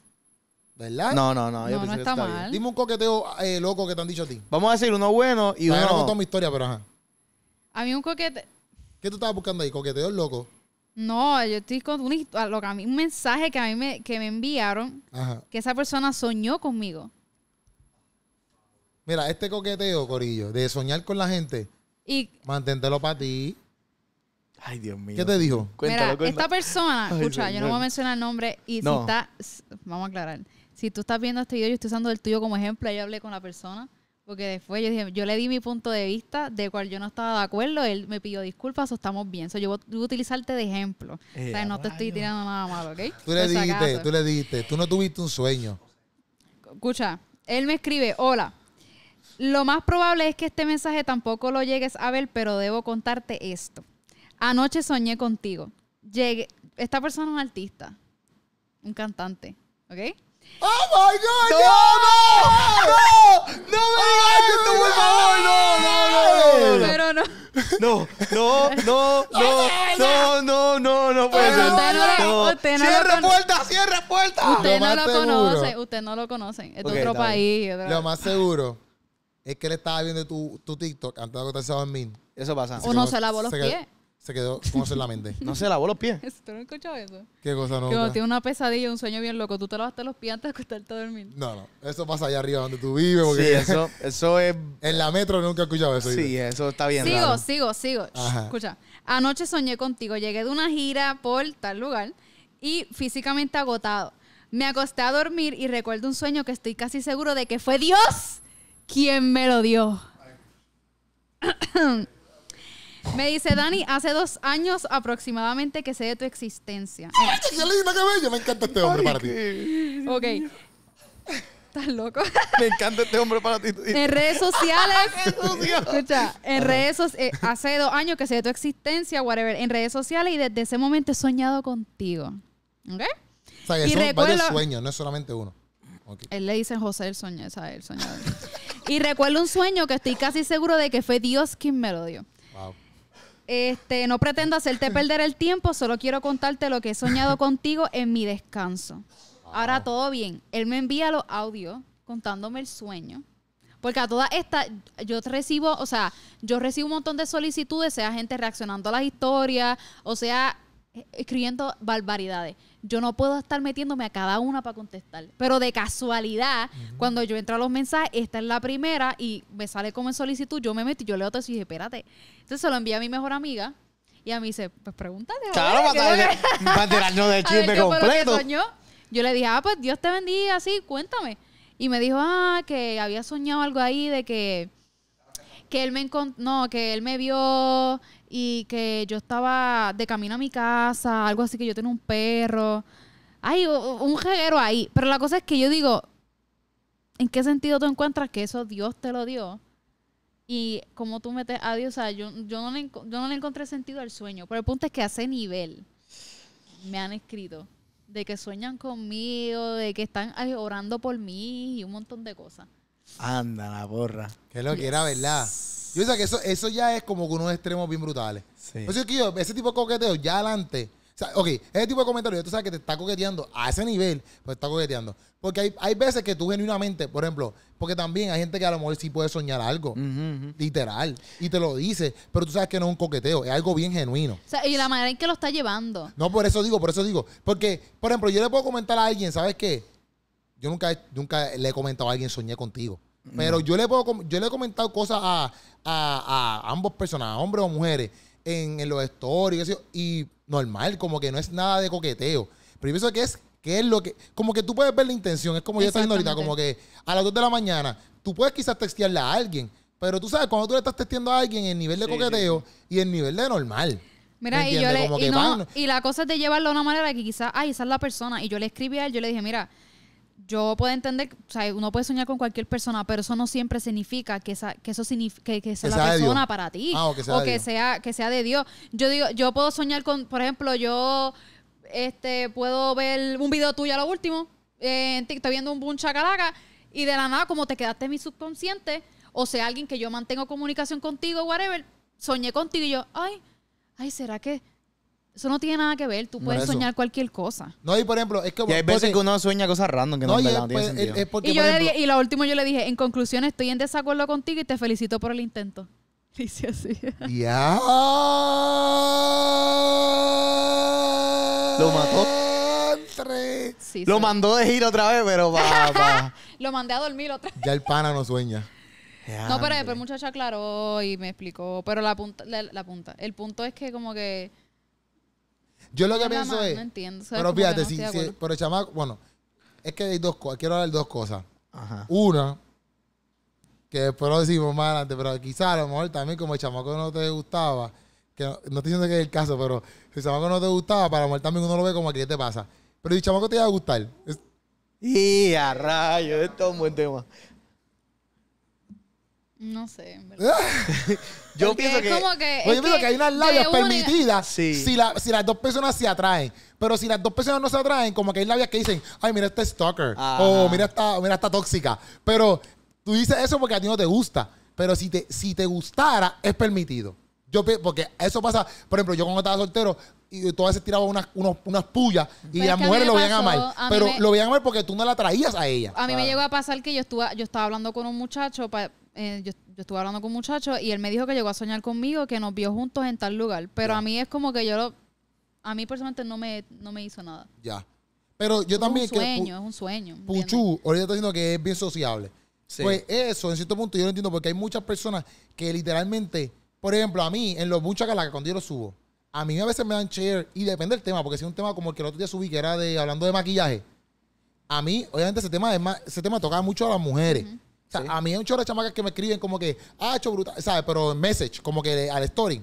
¿verdad? No, no, no. yo No, pienso no que está bien. mal. Dime un coqueteo eh, loco que te han dicho a ti. Vamos a decir uno bueno y Todavía no uno. contó mi historia, pero ajá. A mí un coquete... ¿Qué tú estabas buscando ahí? Coqueteo loco. No, yo estoy con lo que a mí- un mensaje que a mí me, que me enviaron Ajá. que esa persona soñó conmigo. Mira, este coqueteo, Corillo, de soñar con la gente, Y Manténtelo para ti. Ay, Dios mío. ¿Qué te dijo? Cuéntalo, Mira, cuéntalo. esta persona, Ay, escucha, yo no voy a mencionar el nombre y No. si está, vamos a aclarar, si tú estás viendo este video, yo estoy usando el tuyo como ejemplo, yo hablé con la persona, porque después yo dije, yo le di mi punto de vista de cual yo no estaba de acuerdo, él me pidió disculpas o estamos bien, so, yo voy a utilizarte de ejemplo, Eh, o sea, no te estoy tirando nada malo, ¿ok? Tú le dijiste, acaso. tú le dijiste, tú no tuviste un sueño. Escucha, él me escribe, hola. Lo más probable es que este mensaje tampoco lo llegues a ver, pero debo contarte esto. Anoche soñé contigo. Llegué, esta persona es un artista, un cantante, ¿ok? ¡Oh, my God! ¡No, no! ¡No! ¡No me digas esto, por favor! ¡No, no, no! no, no. Pero no. No, no, no, no, no, no, no, no puede ser. usted no no ¡Cierra puerta, cierra puerta! Usted no lo conoce, usted no lo conoce. Es de otro país. Lo más seguro es que él estaba viendo tu, tu TikTok antes de acostarse a dormir. Eso pasa. O no se lavó los pies. Se quedó con eso en la mente. *laughs* No se lavó los pies. *laughs* ¿Tú no escuchado eso? ¿Qué cosa no? Que cuando tienes una pesadilla, un sueño bien loco, tú te lavaste los pies antes de acostarte a dormir. No, no. Eso pasa allá arriba donde tú vives. Sí, eso, eso es. en la metro nunca he escuchado eso. Sí, eso está bien Sigo, raro. sigo, sigo. Shh, Ajá. Escucha. Anoche soñé contigo. Llegué de una gira por tal lugar y físicamente agotado. Me acosté a dormir y recuerdo un sueño que estoy casi seguro de que fue Dios quien me lo dio. *clears throat* me dice, Dani, hace dos años aproximadamente que sé de tu existencia. ¡Ay, qué lindo, qué bello! Me encanta este hombre para ti. Eh, ok. ¿Estás loco? Me encanta este hombre para ti. En redes sociales. *laughs* escucha, en redes sociales. hace dos años que sé de tu existencia, whatever. En redes sociales y desde ese momento he soñado contigo. ¿Ok? O sea, que Y son recuerdo- varios sueños, no es solamente uno. Él le dice José el ¿sabes? El soñador. y recuerdo un sueño que estoy casi seguro de que fue Dios quien me lo dio. Este, no pretendo hacerte *laughs* perder el tiempo, solo quiero contarte lo que he soñado *laughs* contigo en mi descanso. Ahora todo bien. Él me envía los audios contándome el sueño. Porque a todas estas, yo recibo, o sea, yo recibo un montón de solicitudes, sea gente reaccionando a las historias, o sea, eh, escribiendo barbaridades. Yo no puedo estar metiéndome a cada una para contestar. Pero de casualidad, cuando yo entro a los mensajes, esta es la primera y me sale como en solicitud, yo me meto y yo leo todo eso y dije, espérate. Entonces se lo envía a mi mejor amiga y a mí dice, pues pregúntale. Claro, ver, ¿qué para, *laughs* a ver, chisme ¿qué fue lo que completo. Yo le dije, ah, pues Dios te bendiga, así, cuéntame. Y me dijo, ah, que había soñado algo ahí de que, que él me no, que él me vio y que yo estaba de camino a mi casa, algo así que yo tenía un perro. Ay, u- u- un jeguero ahí. Pero la cosa es que yo digo, ¿en qué sentido tú encuentras que eso Dios te lo dio? Y como tú metes a Dios, o sea, yo, yo, no le, yo no le encontré sentido al sueño. Pero el punto es que a ese nivel me han escrito de que sueñan conmigo, de que están orando por mí y un montón de cosas. Anda, la borra. Que es lo que era, ¿verdad? Yo pienso que eso, eso ya es como que unos extremos bien brutales. Sí. Por eso es que yo, ese tipo de coqueteo ya adelante. O sea, ok, ese tipo de comentarios, tú sabes que te está coqueteando a ese nivel, pues está coqueteando. Porque hay, hay veces que tú genuinamente, por ejemplo, porque también hay gente que a lo mejor sí puede soñar algo, literal, y te lo dice, pero tú sabes que no es un coqueteo, es algo bien genuino. O sea, y la manera en que lo está llevando. No, por eso digo, por eso digo. Porque, por ejemplo, yo le puedo comentar a alguien, ¿sabes qué? Yo nunca, nunca le he comentado a alguien soñé contigo. Pero yo le puedo yo le he comentado cosas a, a, a ambos personas, hombres o mujeres, en, en los stories, y normal, como que no es nada de coqueteo. Pero yo pienso que es, que es lo que, como que tú puedes ver la intención, es como yo estoy ahorita, como que a las 2 de la mañana, tú puedes quizás textearle a alguien, pero tú sabes, cuando tú le estás texteando a alguien, el nivel de Sí, coqueteo y el nivel de normal. Mira, ¿Me y yo le, y, no, y la cosa es de llevarlo de una manera que quizás, ay, esa es la persona. Y yo le escribí a él, yo le dije, mira, yo puedo entender, o sea, uno puede soñar con cualquier persona, pero eso no siempre significa que esa, que eso significa que, que la sea de persona para ti. Ah, o que sea o de que Dios. sea, que sea de Dios. Yo digo, yo puedo soñar con, por ejemplo, yo este puedo ver un video tuyo a lo último, eh, en TikTok viendo un boom chacalaca, y de la nada, como te quedaste en mi subconsciente, o sea, alguien que yo mantengo comunicación contigo, whatever, soñé contigo y yo, ay, ay, ¿será que eso no tiene nada que ver? Tú puedes eso. soñar cualquier cosa. No, y por ejemplo, es que... Y hay veces porque- que uno sueña cosas random que no, no, y verdad es, no tiene pues, sentido. es- es porque, y yo por le ejemplo, dije, y lo último yo le dije, en conclusión, estoy en desacuerdo contigo y te felicito por el intento. *laughs* Dice así. ¡Ya! Lo mató. Sí, Lo sí. mandó de giro otra vez, pero pa, *laughs* pa. Lo mandé a dormir otra Ya el pana no sueña. No, pero después el muchacho aclaró y me explicó. Pero la punta, la, la punta. El punto es que como que. Yo lo que pienso es. No entiendo. ¿sabes? pero fíjate, no si, si- pero el chamaco, bueno, es que hay dos cosas. Quiero hablar de dos cosas. Ajá. Una, que después lo decimos más adelante, pero quizá a lo mejor también como el chamaco no te gustaba, que no, no estoy diciendo que es el caso, pero si el chamaco no te gustaba, para lo mejor también uno lo ve como que ¿qué te pasa? Pero si el chamaco te iba a gustar. es- Y a rayo, esto es un buen tema. No sé, en verdad. *laughs* Yo Porque pienso es que. como que. Es pienso que hay unas labias de una- permitidas Sí. si, la- si las dos personas se atraen. Pero si las dos personas no se atraen, como que hay labias que dicen, ay, mira esta stalker. Ajá. O mira esta, mira esta tóxica. Pero tú dices eso porque a ti no te gusta. Pero si te, si te gustara, es permitido. Yo pi- porque eso pasa, por ejemplo, yo cuando estaba soltero, y tú a veces tiraba unas, unos- unas pullas y Pero es las que a mí mujeres me lo veían a pasó, mal. a mí Pero me- lo veían a mal porque tú no la traías a ella. A mí me llegó a pasar que yo estuve, yo estaba hablando con un muchacho, pa- eh, yo, yo estuve hablando con un muchacho y él me dijo que llegó a soñar conmigo, que nos vio juntos en tal lugar. Pero a mí es como que yo lo, a mí personalmente no me, no me hizo nada. Ya. Pero yo Es también un que pu- sueño, es un sueño. ¿entiendes? Puchu, ahorita está diciendo que es bien sociable. Sí. Pues eso, en cierto punto, yo lo entiendo porque hay muchas personas que literalmente, por ejemplo, a mí, en los muchas que cuando yo lo subo, a mí a veces me dan share y depende del tema, porque si es un tema como el que el otro día subí, que era de hablando de maquillaje, a mí, obviamente, ese tema, es más, ese tema toca mucho a las mujeres. O sea, Sí. a mí hay un chorro de chamacas que me escriben como que, ah, hecho brutal, ¿sabes? Pero en message, como que al story,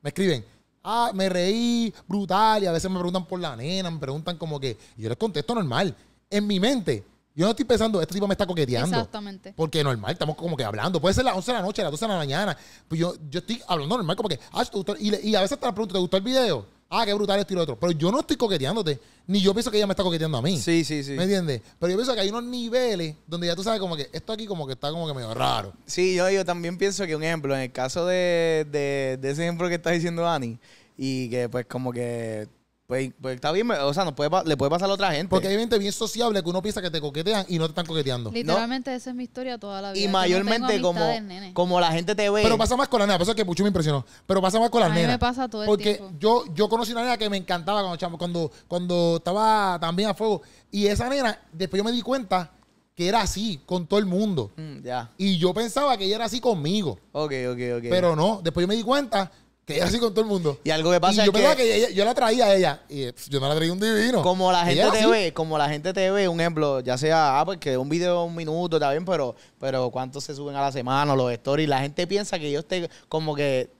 me escriben, ah, me reí, brutal, y a veces me preguntan por la nena, me preguntan como que, y yo les contesto normal. En mi mente, yo no estoy pensando, este tipo me está coqueteando. Exactamente. Porque normal, estamos como que hablando. Puede ser las 11 de la noche, las 12 de la mañana. Pues yo, yo estoy hablando normal, como que, ah, ¿te gustó? Y, le- y a veces te la pregunto, ¿te gustó el video? Ah, qué brutal esto y lo otro. Pero yo no estoy coqueteándote, ni yo pienso que ella me está coqueteando a mí. Sí, sí, sí. ¿Me entiendes? Pero yo pienso que hay unos niveles donde ya tú sabes como que esto aquí como que está como que medio raro. Sí, yo, yo también pienso que un ejemplo, en el caso de, de, de ese ejemplo que está diciendo Dani, y que pues como que, pues, pues, está bien, o sea, puede, pa- le puede pasar a otra gente. Porque hay gente bien sociable que uno piensa que te coquetean y no te están coqueteando. Literalmente esa es mi historia toda la vida. y no mayormente como, nene. como la gente te ve. Pero pasa más con la nena, por eso es que Puchu me impresionó. Pero pasa más con las A mí nenas. me pasa todo el Porque tiempo. yo, yo conocí una nena que me encantaba cuando, chamo- cuando, cuando estaba también a fuego. Y esa nena, después yo me di cuenta que era así con todo el mundo. Mm, ya. Y yo pensaba que ella era así conmigo. Ok, ok, ok. Pero no, después yo me di cuenta que ella era así con todo el mundo. y algo que pasa y yo es pensaba que, que, ella- yo la traía a ella. Y eh, yo no la traía un divino. como la gente te así. ve, como la gente te ve, un ejemplo, ya sea, ah, pues que un video de un minuto, está bien, pero, pero cuántos se suben a la semana, los stories, la gente piensa que ellos te, como que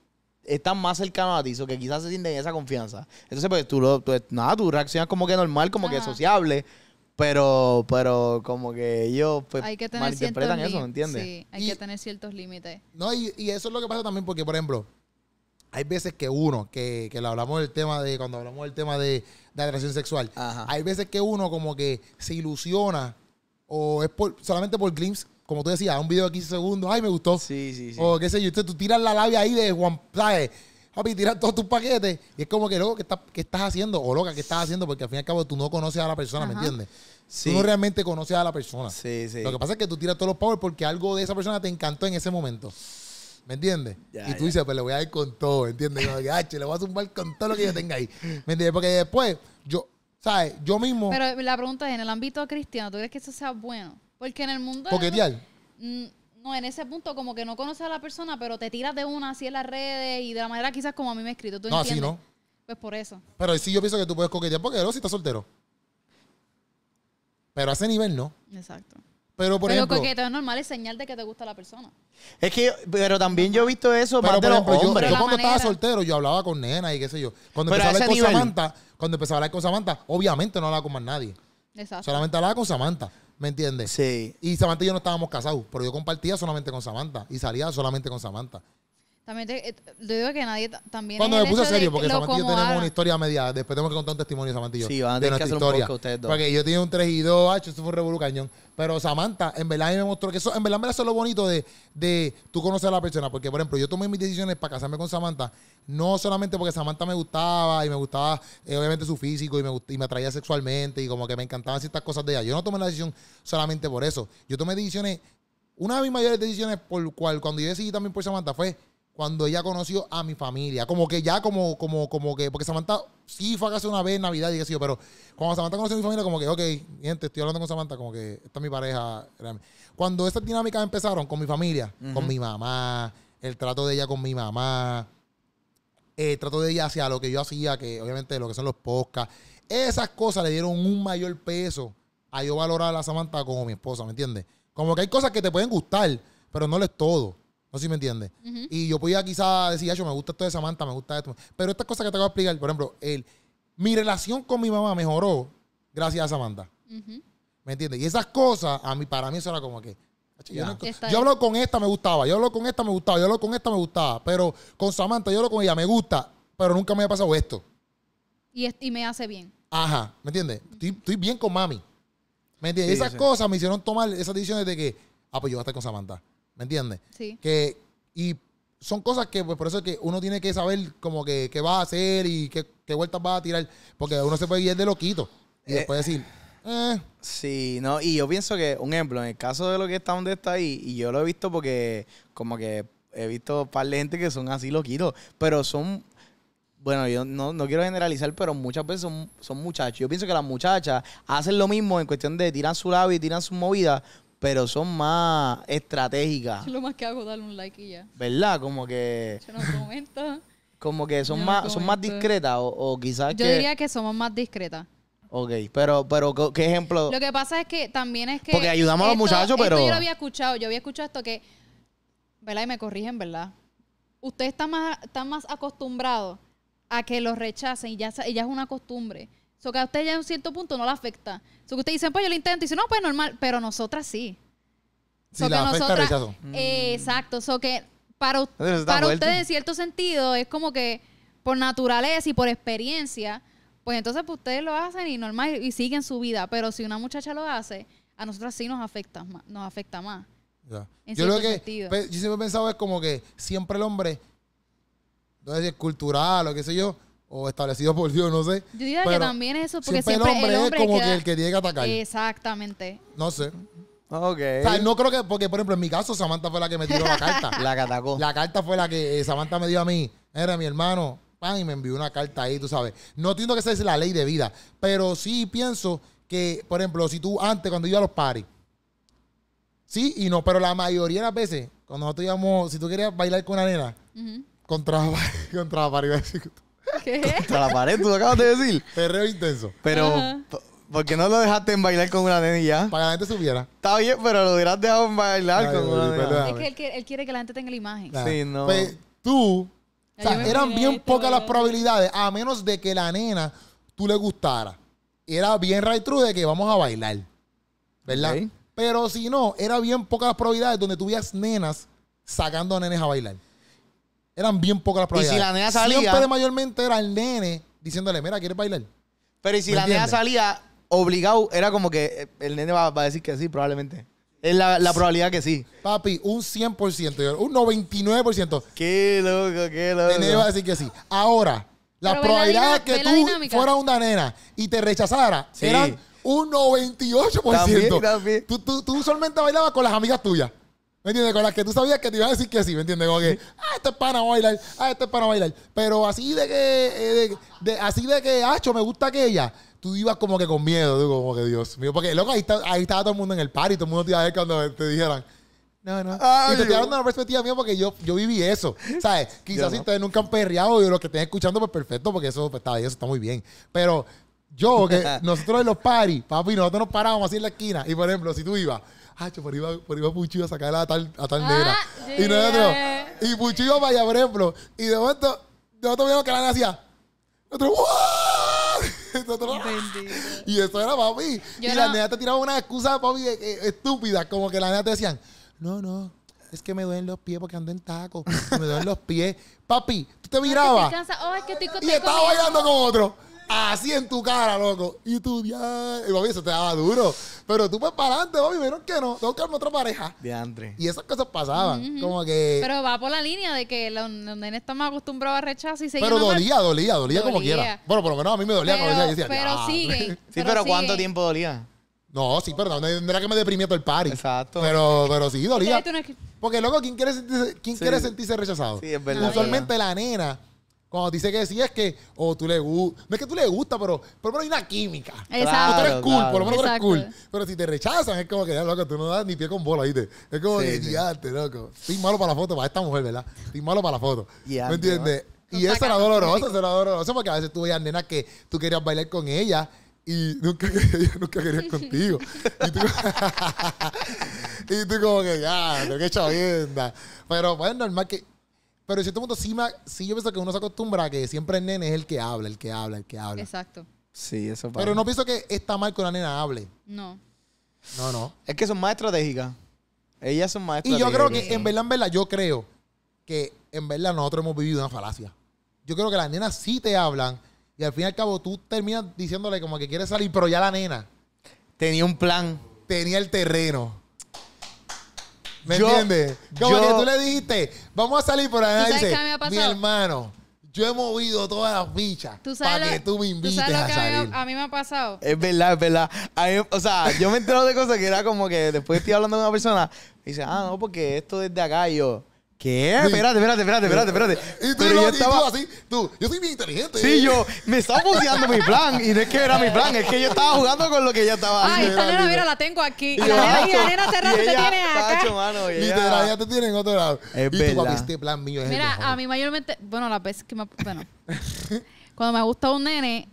están más cercanos a ti, o que quizás se sienten esa confianza. Entonces, pues tú, lo, tú- nada, tú reaccionas como que normal, como que Ajá. sociable, pero, pero como que ellos, pues, hay que tener ciertos malinterpretan eso, ¿me entiendes? Sí, hay Y- que tener ciertos límites. No, y, y eso es lo que pasa también porque, por ejemplo, hay veces que uno, que, que lo hablamos del tema de, cuando hablamos del tema de, de atracción sexual, Ajá. hay veces que uno como que se ilusiona o es por, solamente por glimpse, como tú decías, un video de 15 segundos, ay, me gustó. Sí, sí, sí. O qué sé yo, usted, tú tiras la labia ahí de Juan, ¿sabes? Papi, tiras todos tus paquetes y es como que, loco, ¿qué, estás- qué estás haciendo? O loca, ¿qué estás haciendo? Porque al fin y al cabo tú no conoces a la persona, ¿me entiendes? Sí. Tú no realmente conoces a la persona. Sí, sí. Lo que pasa es que tú tiras todos los power porque algo de esa persona te encantó en ese momento. ¿Me entiendes? Ya, y tú ya. dices, pues le voy a dar con todo, ¿entiendes? "Ah, che, le voy a zumbar con todo lo que yo tenga ahí. ¿Me entiendes? Porque después, yo, ¿sabes? Yo mismo, Pero la pregunta es, en el ámbito cristiano, ¿tú crees que eso sea bueno? Porque en el mundo... coquetear. Mm, No, en ese punto como que no conoces a la persona, pero te tiras de una así en las redes y de la manera quizás como a mí me he escrito. ¿Tú No, así no. Pues por eso. Pero sí yo pienso que tú puedes coquetear porque no, si estás soltero. Pero a ese nivel no. Exacto. Pero, por pero ejemplo, coqueteo es normal, es señal de que te gusta la persona. Es que, pero también yo he visto eso pero, más de por los ejemplo yo, hombres. yo la cuando estaba soltero, yo hablaba con nena y qué sé yo. Cuando Pero empecé a hablar con nivel. Samantha, cuando empecé a hablar con Samantha, obviamente no hablaba con más nadie. Exacto. Solamente hablaba con Samantha. ¿Me entiendes? Sí. Y Samantha y yo no estábamos casados, pero yo compartía solamente con Samantha y salía solamente con Samantha. También te, eh, te digo que nadie ta- también Cuando me puse de serio, porque lo Samantha y yo como tenemos una historia media. Después tenemos que contar un testimonio, yo. Sí, van a de tener que nuestra hacer un historia. ustedes dos. Porque yo tenía un 3 y 2, hacho, eso fue un revolú cañón. Pero Samantha, en verdad, a mí me mostró que eso, en verdad, en verdad, eso es lo bonito de, de tú conocer a la persona. Porque, por ejemplo, yo tomé mis decisiones para casarme con Samantha, no solamente porque Samantha me gustaba y me gustaba, eh, obviamente, su físico y me, y me atraía sexualmente y como que me encantaban ciertas cosas de ella. Yo no tomé la decisión solamente por eso. Yo tomé decisiones, una de mis mayores decisiones por cual, cuando yo decidí también por Samantha fue cuando ella conoció a mi familia. Como que ya como, como, como que, porque Samantha sí fue a casa una vez en Navidad y qué sé yo, pero cuando Samantha conoció a mi familia, como que, ok, gente, estoy hablando con Samantha, como que esta es mi pareja. Cuando esas dinámicas empezaron con mi familia, con mi mamá, el trato de ella con mi mamá, el trato de ella hacia lo que yo hacía, que obviamente lo que son los podcasts, esas cosas le dieron un mayor peso a yo valorar a la Samantha como mi esposa, ¿me entiendes? Como que hay cosas que te pueden gustar, pero no lo es todo. No sé si me entiendes. Y yo podía quizás decir, yo me gusta esto de Samantha, me gusta esto. Pero estas cosas que te voy a explicar, por ejemplo, el, mi relación con mi mamá mejoró gracias a Samantha. ¿Me entiendes? Y esas cosas, a mí, para mí eso era como que... Yo, no- hablo con esta, me gustaba. Yo hablo con esta, me gustaba. Yo hablo con esta, me gustaba. Pero con Samantha, yo hablo con ella, me gusta. Pero nunca me había pasado esto. Y, es- y me hace bien. Ajá, ¿me entiendes? Estoy, estoy bien con mami. ¿Me entiendes? Sí, esas sí. cosas me hicieron tomar esas decisiones de que, ah, pues yo voy a estar con Samantha. ¿Me entiendes? Sí. Que, y son cosas que, pues por eso es que uno tiene que saber como que qué va a hacer y qué, qué vueltas va a tirar. Porque uno se puede ir de loquito. Y Eh, después decir, eh, Sí, no, y yo pienso que, un ejemplo, en el caso de lo que está donde está ahí, y yo lo he visto porque como que he visto un par de gente que son así loquitos, pero son, bueno, yo no, no quiero generalizar, pero muchas veces son, son muchachos. Yo pienso que las muchachas hacen lo mismo en cuestión de tiran su labio y tiran sus movidas, pero son más estratégicas, Yo lo más que hago es darle un like y ya. ¿verdad? Como que, Yo no comento. *laughs* como que son Yo no más, son más discretas o, o quizás Yo que... diría que somos más discretas. Ok, pero, pero, ¿qué ejemplo? Lo que pasa es que también es que. Porque ayudamos a los esto- muchachos, esto pero- yo lo había escuchado. Yo había escuchado esto que. ¿Verdad? Y me corrigen, ¿verdad? Usted está más, está más acostumbrado a que los rechacen y ya, y ya es una costumbre. So que a usted ya en un cierto punto no le afecta. So que usted dice, pues yo lo intento. Y dice, no, pues normal. Pero nosotras sí. si So la que afecta, nosotras- rechazo. Eh, exacto. So que para, para ustedes, en cierto sentido, es como que por naturaleza y por experiencia, pues entonces pues, ustedes lo hacen y normal y siguen su vida. Pero si una muchacha lo hace, a nosotras sí nos afecta más. Nos afecta más. Ya. En Yo lo cierto que sentido. pe- yo siempre he pensado es como que siempre el hombre, no sé si es cultural o qué sé yo, o establecido por Dios, no sé. Yo diría que pero también eso, porque siempre, siempre, el hombre, el hombre es como queda- que el que tiene que atacar. Exactamente. No sé. Ok. O sea, no creo que, porque por ejemplo en mi caso Samantha fue la que me tiró la carta. *laughs* La que atacó. La carta fue la que eh, Samantha me dio a mí. Era mi hermano. Pan, y me envió una carta ahí, tú sabes. No entiendo que esa es la ley de vida. Pero sí pienso que, por ejemplo, si tú antes, cuando iba a los paris, sí y no, pero la mayoría de las veces, cuando nosotros íbamos, si tú querías bailar con una nena, Ujú. contra, *laughs* contra la ¿Qué? Contra la pared, tú lo acabas de decir. perreo intenso. Pero, Ajá. ¿por qué no lo dejaste en bailar con una nena y ya? Para que la gente supiera. Está bien, pero lo hubieras dejado en bailar Ay, con una nena. Es que él, quiere- él quiere que la gente tenga la imagen. Sí, no. Pues, tú, o Ya sea, yo me eran imaginé bien esto, pocas las probabilidades, a menos de que la nena tú le gustara. Era bien right true de que vamos a bailar. ¿Verdad? Ok. Pero si no, era bien pocas las probabilidades donde tuvías nenas sacando a nenes a bailar. Eran bien pocas las Y probabilidades. si la nena salía- Siempre mayormente era el nene diciéndole, mira, ¿quieres bailar? Pero y si ¿Me la nena salía obligado, era como que eh, el nene va, va a decir que sí, probablemente. Es la, la probabilidad que sí. Papi, un 100%, yo- un 99%. Qué loco, qué El nene va a loco. decir que sí. Ahora, la Pero ve la probabilidad de dina- que tú fueras una nena y te rechazara Sí. eran un 98%. También, también. Tú, tú, tú usualmente bailabas con las amigas tuyas. ¿Me entiendes? Con las que tú sabías que te iban a decir que sí, ¿me entiendes? Como que, ah, esto es para bailar, ah, esto es para bailar. Pero así de que, eh, de, de- así de que, acho, me gusta aquella, tú ibas como que con miedo, tú como que, Dios mío. Porque, loco, ahí, está- ahí estaba todo el mundo en el party, todo el mundo te iba a ver cuando te dijeran, no, no. Ay, y te estoy dando una perspectiva mía porque yo, yo viví eso. ¿Sabes? *laughs* Quizás si no. ustedes nunca han perreado y los que estén escuchando, pues perfecto, porque eso pues, está, eso está muy bien. Pero yo, que *laughs* nosotros en los parties, papi, nosotros nos parábamos así en la esquina. Y por ejemplo, si tú ibas, ah, por iba, por iba Pucho iba a sacar a tal, a tal Ah, nena. Y nosotros, y Pucho iba para allá, por ejemplo. Y de momento, nosotros vimos que la nena hacía, nosotros, *laughs* ¡ah! Y eso era papi. Yo y la nena te tiraba una excusa, papi, de que- estúpida. Como que la nena te decían, no, no, es que me duelen los pies porque ando en taco. me duelen los pies. Papi, tú te mirabas. Oh, es que estoy y estoy estaba comiendo. bailando con otro. Así en tu cara, loco. Y tú, ya. Y papi, eso te daba duro. Pero tú pues para adelante, papi, vieron que no. Tengo que darme otra pareja. Diantre. Y esas cosas pasaban. Como que. Pero, Pero va por la línea de que los, los nenes están más acostumbrados a rechazo y seguir normal. dolía, dolía, dolía, como Dolía. quiera. Bueno, por lo menos a mí me dolía Pero, decía, yo decía, pero "Ya". siguen. Sí, pero, ¿cuánto tiempo dolía? No, sí, pero no, era que me deprimía todo el party. Exacto. Pero, pero sí, dolía. Porque, loco, ¿quién quiere sentirse, quién Sí. quiere sentirse rechazado? Sí, es verdad. Usualmente la nena, cuando dice que sí, es que, o tú le gusta. No es que tú le gusta, pero por lo menos hay una química. Exacto. tú eres cool, claro. por lo menos tú eres cool. Pero si te rechazan, es como que ya, loco, tú no das ni pie con bola, ¿viste? Es como Sí, que, sí. "Diante, loco. Estoy malo para la foto, para esta mujer, ¿verdad? Estoy malo para la foto. ¿Me entiendes? ¿no? Y eso era doloroso, eso era doloroso, porque a veces tú veías nenas que tú querías bailar con ella y nunca, *laughs* ella nunca querías contigo. Y tú, *laughs* y tú como que, ya, qué chavienda. Pero pues normal que... Pero en cierto punto sí, me, sí yo pienso que uno se acostumbra a que siempre el nene es el que habla, el que habla, el que habla. Exacto. Sí, eso pasa. Pero no pienso que está mal que una nena hable. No. No, no. Es que son más estratégicas. Ellas son más Y yo estratégicas. creo que en verdad, en verdad, yo creo que en verdad nosotros hemos vivido una falacia. Yo creo que las nenas sí te hablan y al fin y al cabo tú terminas diciéndole como que quieres salir, pero ya la nena Tenía un plan. tenía el terreno. ¿Me Yo- entiendes? Como yo- que tú le dijiste, vamos a salir, pero la nena ¿Tú sabes dice, qué me ha mi hermano, yo he movido todas las fichas ¿Tú sabes para que tú me invites sabes lo a que salir. A mí me ha pasado. Es verdad, es verdad. A mí- o sea, yo me he enterado de cosas que era como que después estoy hablando con una persona y dice, ah, no, porque esto desde acá y yo. ¿Qué? Sí. Espérate, espérate, espérate, espérate, espérate. Y tú, Pero no, yo y tú estaba. así, tú, yo soy bien inteligente. Sí, yo me estaba buceando mi plan. Y no es que era mi plan, es que yo estaba jugando con lo que ella estaba Ay, haciendo. esta mira, nena, mira. la tengo aquí. Y la nena, y la nena te tiene acá. "Tacho, mano", y ella- Literal, ya te tienen en otro lado. Es y tú, papi, este plan mío es Mira, a mí mayormente, bueno, las veces que me, bueno, *laughs* cuando me gusta un nene,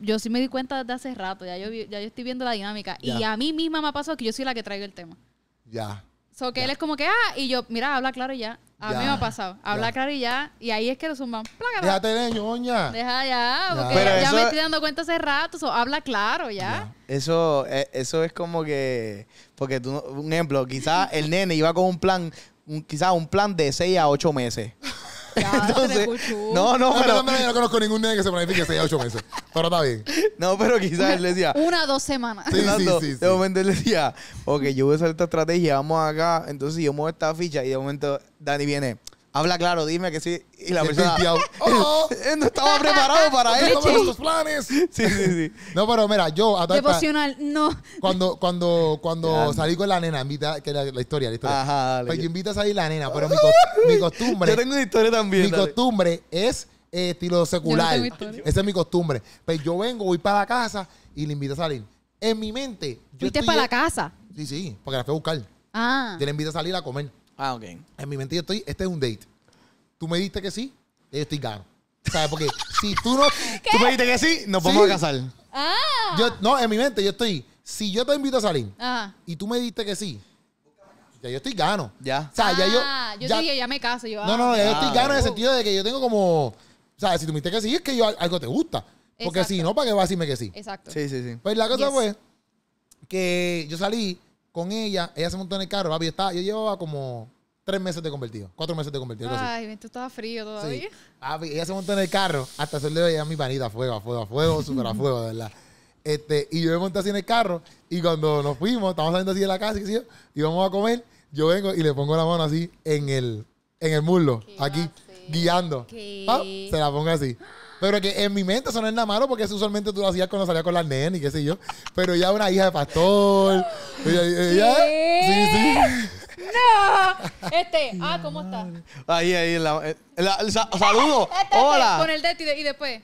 yo sí me di cuenta desde hace rato, ya yo, ya yo estoy viendo la dinámica. Y a mí misma me ha pasado que yo soy la que traigo el tema. Ya. So que él es como que, ah, y yo, mira, habla claro y ya. A Ya. mí me ha pasado. Habla Ya. claro y ya. Y ahí es que lo zumban. Plácata. Déjate de ñoña. Deja ya, porque ya eso- me estoy dando cuenta hace rato. so, habla claro ya. Eso, eh, eso es como que. Porque tú, no- un ejemplo, quizás el nene iba con un plan, un, quizás un plan de 6 a 8 meses. *laughs* *laughs* Ya, Entonces, no, no, No, pero, pero, pero yo no conozco ningún nene que se planifique 6 a 8 meses. Pero está bien. *laughs* no, pero quizás él decía. Una, dos semanas. Sí, sí, sí, De sí. momento momento él decía, ok, yo voy a hacer esta estrategia, vamos acá, entonces yo muevo esta ficha y de momento Dani viene, habla claro, dime que sí. Y la persona, *laughs* "Oh". él no estaba *laughs* preparado para ¿Qué esto. estos planes? Sí, sí, sí. No, pero mira, yo a Devocional, no. cuando, cuando, cuando salí con la nena, invita, que la, la historia, la historia. Ajá, dale. Pues yo invito a salir la nena, pero mi, *laughs* mi costumbre, Yo tengo una historia también. mi dale. costumbre es eh, estilo secular. Esa es mi costumbre. Pues yo vengo, voy para la casa y le invito a salir. En mi mente, yo Fuiste estoy para la casa. Sí, sí, porque la fui a buscar. Ah. Yo le invito a salir a comer. Ah, ok. En mi mente yo estoy, este es un date. Tú me diste que sí, yo estoy gano. ¿Sabes? Porque si tú no... *laughs* Tú me dijiste que sí, nos vamos Sí. a casar. Ah. Yo, no, en mi mente yo estoy... Si yo te invito a salir Ajá. y tú me diste que sí, ya yo estoy gano. Ya. O sea, ya yo... Ah, yo ya- dije, ya me caso. Yo, no, ah, no, ya yo estoy gano en el sentido de que yo tengo como... O sea, si tú me dijiste que sí, es que yo algo te gusta. Porque Exacto. si no, ¿para qué vas a decirme que sí? Exacto. Sí, sí, sí. Pues la cosa Yes. fue que yo salí con ella, ella se montó en el carro, papi, yo, estaba, yo llevaba como tres meses de convertido, cuatro meses de convertido. algo así. Ay, tú estabas frío todavía. Sí. Papi, ella se montó en el carro hasta hacerle ella a mi panita a fuego, a fuego, a fuego, *laughs* súper a fuego, de verdad. Este, y yo me monté así en el carro y cuando nos fuimos, estábamos saliendo así de la casa y íbamos a comer, yo vengo y le pongo la mano así en el, en el muslo, ¿Qué aquí, guiando. Se la pongo así. Pero que en mi mente eso no es nada malo porque eso usualmente tú lo hacías cuando salías con las nenas y qué sé yo. Pero ya una hija de pastor. *gasps* Ella, ella- ¿Qué? No. Este, ah, ¿cómo está? Ahí, ahí, en la, la- el sa- saludo. *laughs* Este, Hola. Con el de- y después.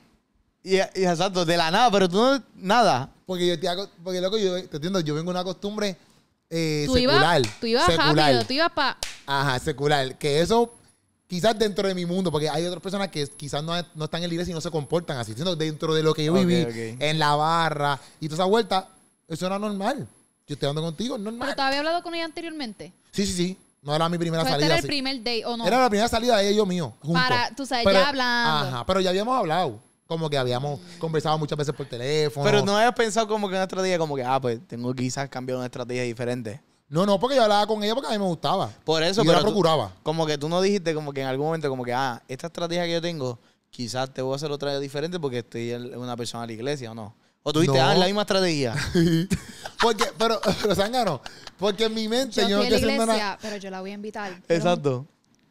Y, y exacto, de la nada, pero tú no, nada. Porque yo te hago, porque loco, yo te entiendo, yo vengo de una costumbre eh, Tú secular. ibas, tú ibas secular. rápido, tú ibas para... Ajá, secular. Que eso quizás dentro de mi mundo, porque hay otras personas que quizás no, no están en la iglesia y no se comportan así. Siendo dentro de lo que yo viví, en la barra y toda esa vuelta, eso era normal. Yo estoy hablando contigo, es normal. Pero te había hablado con ella anteriormente. Sí, sí, sí. No era mi primera salida. era el primer date, ¿o no? Era la primera salida de ella y yo mío. Juntos. Para, tú sabes, ya hablando. Ajá, pero ya habíamos hablado. Como que habíamos conversado muchas veces por teléfono. Pero no habías pensado como que una estrategia, como que, ah, pues tengo quizás cambiar una estrategia diferente. No, no, porque yo hablaba con ella porque a mí me gustaba. Por eso, y yo pero la tú- procuraba. Como que tú no dijiste como que en algún momento como que, ah, esta estrategia que yo tengo, quizás te voy a hacer otra diferente porque estoy en una persona de la iglesia o no. O tú dijiste, No. ah, es la misma estrategia. *laughs* porque, pero, *laughs* pero Zángano, porque en mi mente Yo yo, no fui a la estoy haciendo iglesia, nada. pero yo la voy a invitar. ¿Quieres un- Exacto.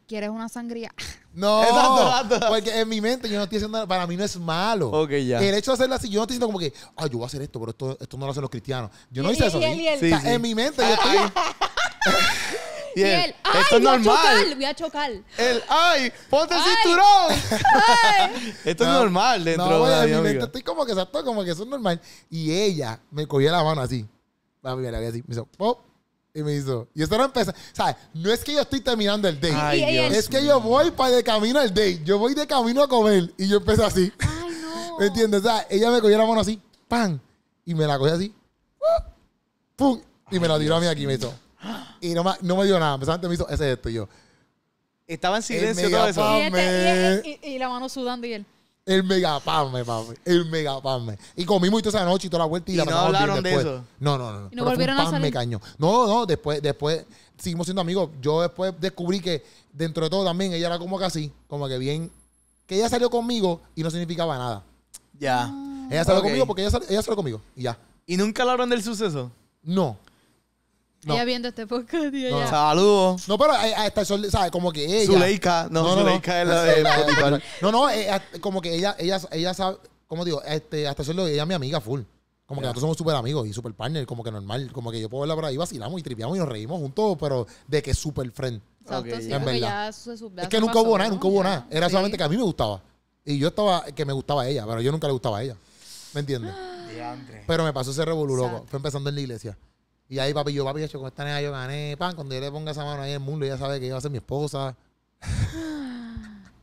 ¿Quieres una sangría? *laughs* No, Exacto, exacto. porque en mi mente yo no estoy haciendo nada. Para mí no es malo. Ok, ya. El hecho de hacerlo así, yo no estoy diciendo como que, ah, yo voy a hacer esto, pero esto, esto no lo hacen los cristianos. Yo no Y- hice y- eso. y él, ¿sí? y él. O sea, Sí, sí. En mi mente yo estoy. *laughs* Y él, ¡ay, esto es voy a normal. chocar! Voy a chocar. El, ¡ay! ¡Ponte el Ay. cinturón! Ay. *laughs* Esto es No, normal dentro no, de en mi mente estoy como que exacto, como que eso es normal. Y ella me cogía la mano así. La vi así. Me hizo pop. Y me hizo. Y eso era empezar. ¿Sabes? No es que yo estoy terminando el date. Ay, Dios es que yo voy para de camino al date. Yo voy de camino a comer. Y yo empecé así. Ay, no. ¿Me entiendes? O sea, ella me cogió la mano así. ¡Pam! Y me la cogió así. ¡Pum! Y me la tiró a mí aquí y me hizo. Y no me, no me dio nada. Empezando me hizo ese esto. Y yo. Estaba en silencio todo eso. pa- Y, este- y- y- y- y la mano sudando y él. El megapalme, papi. El megapalme. Y comimos y toda esa noche y toda la vuelta y, ¿Y la no bien hablaron de después. eso? No, no, no. no. ¿Y no Pero fue volvieron un a salir? me cañó. No, no. Después, después seguimos siendo amigos. Yo después descubrí que dentro de todo también ella era como que así. Como que bien. Que ella salió conmigo y no significaba nada. Ya. Ella salió conmigo porque ella, sal- ella salió conmigo. Y ya. ¿Y nunca hablaron del suceso? No. No. Ella viendo este podcast y No, ella. Saludos. No, pero eh, hasta el sol, ¿sabes? Como que ella. Zuleika. No, Zuleika es la *laughs* de Spotify. No, no, eh, como que ella, ella, ella sabe, como digo, este, hasta el sol, ella es mi amiga full. Como que nosotros somos súper amigos y súper partner, como que normal. Como que yo puedo verla por ahí, vacilamos y tripeamos y nos reímos juntos, pero de que súper friend. Exacto, Ok, sí, ya. En porque verdad. ya se sub- ya Es se que nunca pasó, hubo nada, ¿no? nunca hubo Ya. nada. Era Sí. solamente que a mí me gustaba. Y yo estaba, que me gustaba a ella, pero yo nunca le gustaba a ella. ¿Me entiendes? *gasps* Diantre. Pero me pasó ese revolú, loco. Fue empezando en la iglesia. Y ahí, papi, yo, papi, hecho con esta nena yo gané. Pan, cuando yo le ponga esa mano ahí en el mundo, ella sabe que ella va a ser mi esposa. *laughs*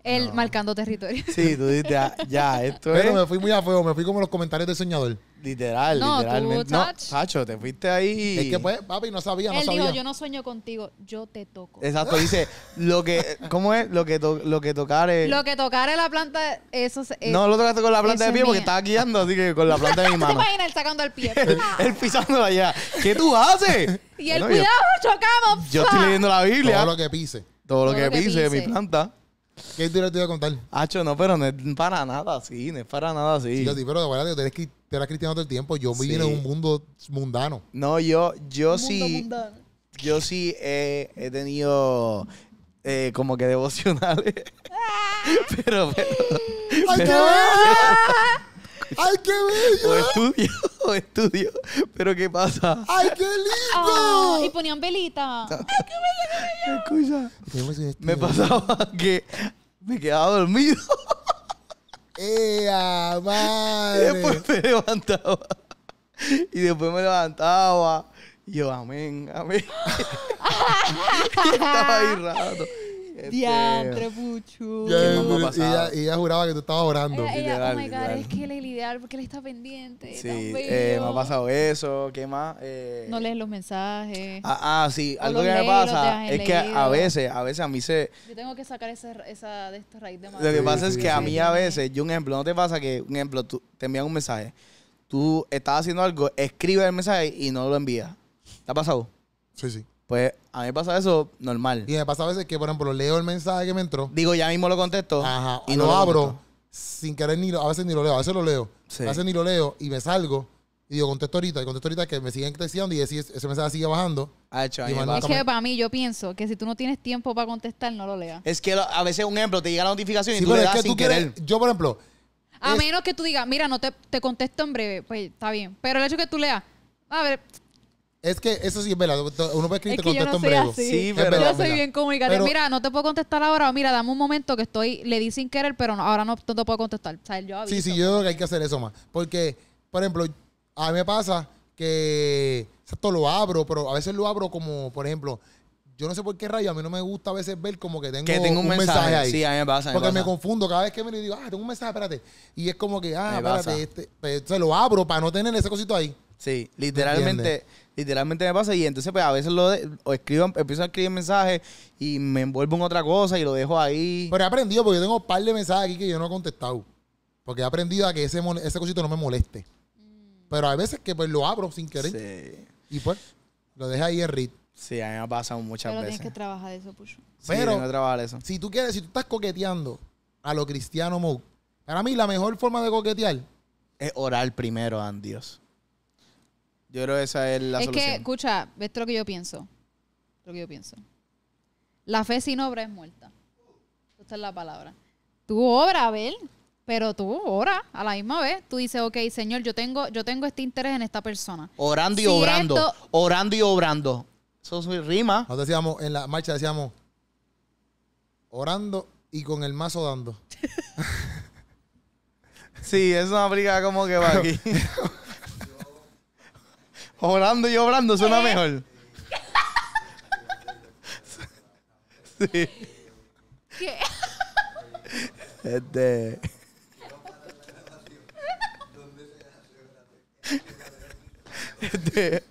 Él No. marcando territorio. Sí, tú dices, ya, ya, esto Pero es me fui muy a fuego, me fui como los comentarios del soñador. Literal, No, tú, literalmente. No, Tach. Tacho, te fuiste ahí. Es que pues, papi, no sabía, no Él sabía. dijo, yo no sueño contigo, yo te toco. Exacto, dice, lo que, ¿cómo es? Lo que, to- lo que tocare. Lo que tocare la planta, eso se- eh, no lo tocaste con la planta eso de es pie porque mía. estaba guiando, así que con la planta de mi *laughs* ¿Te mano. imaginas él sacando el pie? *laughs* Él pisándola allá. ¿Qué tú haces? y él, Bueno, yo- cuidado, chocamos. Yo estoy leyendo la Biblia. Todo lo que pise. Todo lo Todo que lo que pise de mi planta. ¿Qué tú te iba a contar? Hacho, no, pero no es para nada así, no es para nada así. Sí, yo sí, pero de verdad, tú eres, cri- tú eres cristiano todo el tiempo. Yo Sí. vine en un mundo mundano. No, yo, yo Mundo sí, mundano. yo sí he, he tenido eh, como que devocionales. *laughs* pero, pero, ¡Ay, qué bello! *laughs* ¡Ay, qué o bello! estudio, *laughs* o estudio. Pero ¿qué pasa? ¡Ay, qué Ah, y lindo! ponían velita. Escucha, ¿Qué me hiciste? me pasaba que me quedaba dormido ¡Ea, y madre! después me levantaba. Y después me levantaba. Y yo, amén, amén. *laughs* y estaba ahí rato. Este, Diantre, puchu. Ya, ¿Qué más me ha y ella, y ella juraba que tú estabas orando. Ella, ella, Literal, oh my God, literal. es que él es el ideal porque él está pendiente. Sí, eh, me ha pasado eso. ¿Qué más? Eh, No lees los mensajes. Ah, ah, sí. O Algo que me lees pasa es que a leído. veces, a veces a mí se... Yo tengo que sacar esa, esa de esta raíz de Lo que Sí, pasa es sí, que a sí. mí a veces, yo un ejemplo, ¿no te pasa que, un ejemplo, tú te envían un mensaje, tú estás haciendo algo, escribes el mensaje y no lo envías? ¿Te ha pasado? Sí, sí. Pues a mí me pasa eso normal. Y me pasa a veces que, por ejemplo, leo el mensaje que me entró. Digo, ya mismo lo contesto Ajá. y no lo abro contesto. sin querer ni lo, a veces ni lo leo, a veces lo leo. Sí. A veces ni lo leo y me salgo y digo, contesto ahorita, y contesto ahorita que me siguen texteando y ese, ese mensaje sigue bajando. Ah, hecho, Y Es que para mí, yo pienso que si tú no tienes tiempo para contestar, no lo leas. Es que lo- a veces, un ejemplo, te llega la notificación y tú le es das que sin tú quieres, querer. yo por ejemplo, A Es- menos que tú digas, mira, no te, te contesto en breve, pues está bien. Pero el hecho que tú leas, a ver, es que eso sí es verdad, uno puede escribir Es te que yo contesto no en breve. Sí, pero- verdad, yo soy bien comunicativa. Pero- mira, no te puedo contestar ahora. O mira, dame un momento que estoy, le di sin querer, pero no- ahora no, no te puedo contestar. O sea, yo aviso. Sí, sí, yo creo que hay que hacer eso más. Porque, por ejemplo, a mí me pasa que esto lo abro, pero a veces lo abro como, por ejemplo, yo no sé por qué rayo, a mí no me gusta a veces ver como que tengo, Que tengo un, mensaje. ahí. Sí, a mí me pasa. a mí Porque me pasa. confundo cada vez que me lo digo, ah, tengo un mensaje, espérate. Y es como que, ah, Me espérate, este, pues, se lo abro para no tener ese cosito ahí. Sí, literalmente, literalmente me pasa y entonces pues a veces lo de- o escribo, empiezo a escribir mensajes y me envuelvo en otra cosa y lo dejo ahí. Pero he aprendido porque yo tengo un par de mensajes aquí que yo no he contestado. Porque he aprendido a que ese, ese cosito no me moleste. Pero hay veces que pues lo abro sin querer Sí, y pues lo dejo ahí en read. sí, a mí me ha pasado muchas Pero veces. tienes que trabajar eso, Pucho. Sí, Pero- que trabajar eso. Si tú quieres, si tú estás coqueteando a lo cristiano mode, para mí la mejor forma de coquetear Es orar primero a Dios. Yo creo que esa es la es que, solución. escucha, esto es lo que yo pienso. Lo que yo pienso. La fe sin obra es muerta. Esta es la palabra. Tú obra, Abel, pero tú ora a la misma vez. Tú dices, ok, Señor, yo tengo, yo tengo este interés en esta persona. Orando y Si obrando. esto- Orando y obrando. Eso es rima. Nosotros decíamos, en la marcha decíamos, orando y con el mazo dando. *laughs* Sí, eso aplica como que va aquí. *laughs* Orando y obrando suena mejor. *laughs* Sí. ¿Qué? Este. Este.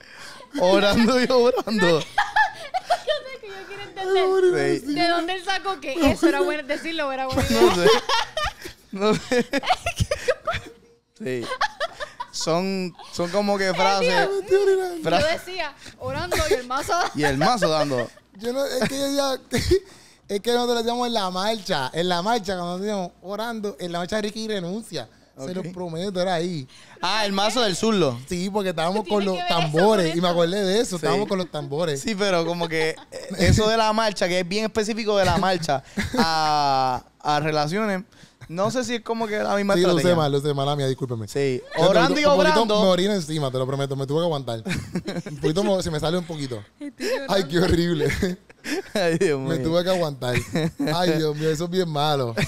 Orando y obrando. Yo sé que yo quiero entender. Sí. ¿De dónde él sacó que eso era bueno decirlo? Era idea? No sé. *laughs* No sé. Sí. Son, son como que frases. Yo decía, orando y el mazo. Y el mazo dando. Yo no, es que yo decía, *laughs* es que nosotros decíamos en la marcha, en la marcha, cuando decíamos orando, en la marcha de Ricky renuncia. Se los prometo, era ahí. Ah, el mazo del zurdo. Sí, porque estábamos ¿Qué con los eso tambores. Y me acordé de eso, Sí. estábamos con los tambores. Sí, pero como que eh, eso de la marcha, que es bien específico de la marcha, *laughs* a, a relaciones, no sé si es como que la misma Sí, lo estrategia. usé mal, lo usé mal, mía, discúlpame. Sí, Yo- orando y un poquito Me obrando. orino encima, te lo prometo, me tuve que aguantar. Un poquito me- se me sale un poquito. *laughs* Ay, qué horrible. *laughs* Ay, Dios mío. me tuve que aguantar. Ay, Dios mío, eso es bien malo. *laughs*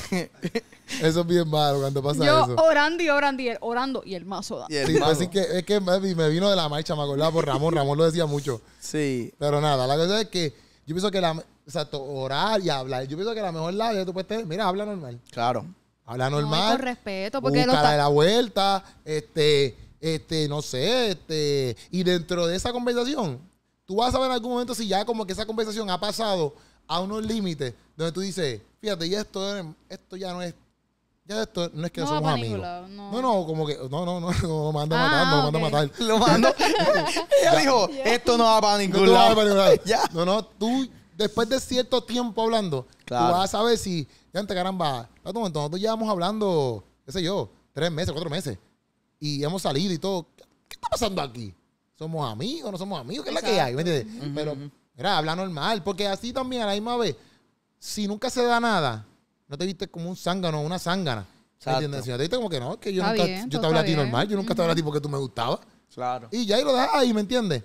Eso es bien malo cuando pasa Yo eso. orando y orando y él orando y el mazo da. Y el Sí, mazo. pues sí que, es que me, me vino de la marcha, me acordaba por Ramón. Ramón lo decía mucho. Sí. Pero nada, la cosa es que yo pienso que la, exacto, orar y hablar. Yo pienso que la mejor labia que tú puedes tener, mira, habla normal. Claro. Habla No, normal. con respeto, porque lo de la vuelta, este, este, no sé, este, y dentro de esa conversación, tú vas a saber en algún momento si ya como que esa conversación ha pasado a unos límites donde tú dices, fíjate, ya esto, es- esto ya no es, ya esto no es que No somos amigos. no. no, no, como que, no, no, no, *laughs* no, me anda Ah, matando, me ok. manda a matar. Lo mando. *laughs* Ella dijo, esto no va para No ningún a lado. *laughs* ver. No, no, tú, después de cierto tiempo hablando, Claro. tú vas a saber si, ya ante caramba, espérate un momento, nosotros llevamos hablando, qué sé yo, tres meses, cuatro meses, y hemos salido y todo. ¿Qué, qué está pasando aquí? ¿Somos amigos? ¿No somos amigos? ¿Qué es la que hay? ¿Me entiendes? Pero, mira, habla normal, porque así también a la misma vez, si nunca se da nada, no te viste como un zángano o una zángana. ¿Me Exacto. entiendes? Si no te viste como que no, que yo Está nunca, bien, yo te hablé a ti normal, yo nunca te hablé a ti porque tú me gustabas. Claro. Y ya ahí lo dejas ahí, ¿me entiendes?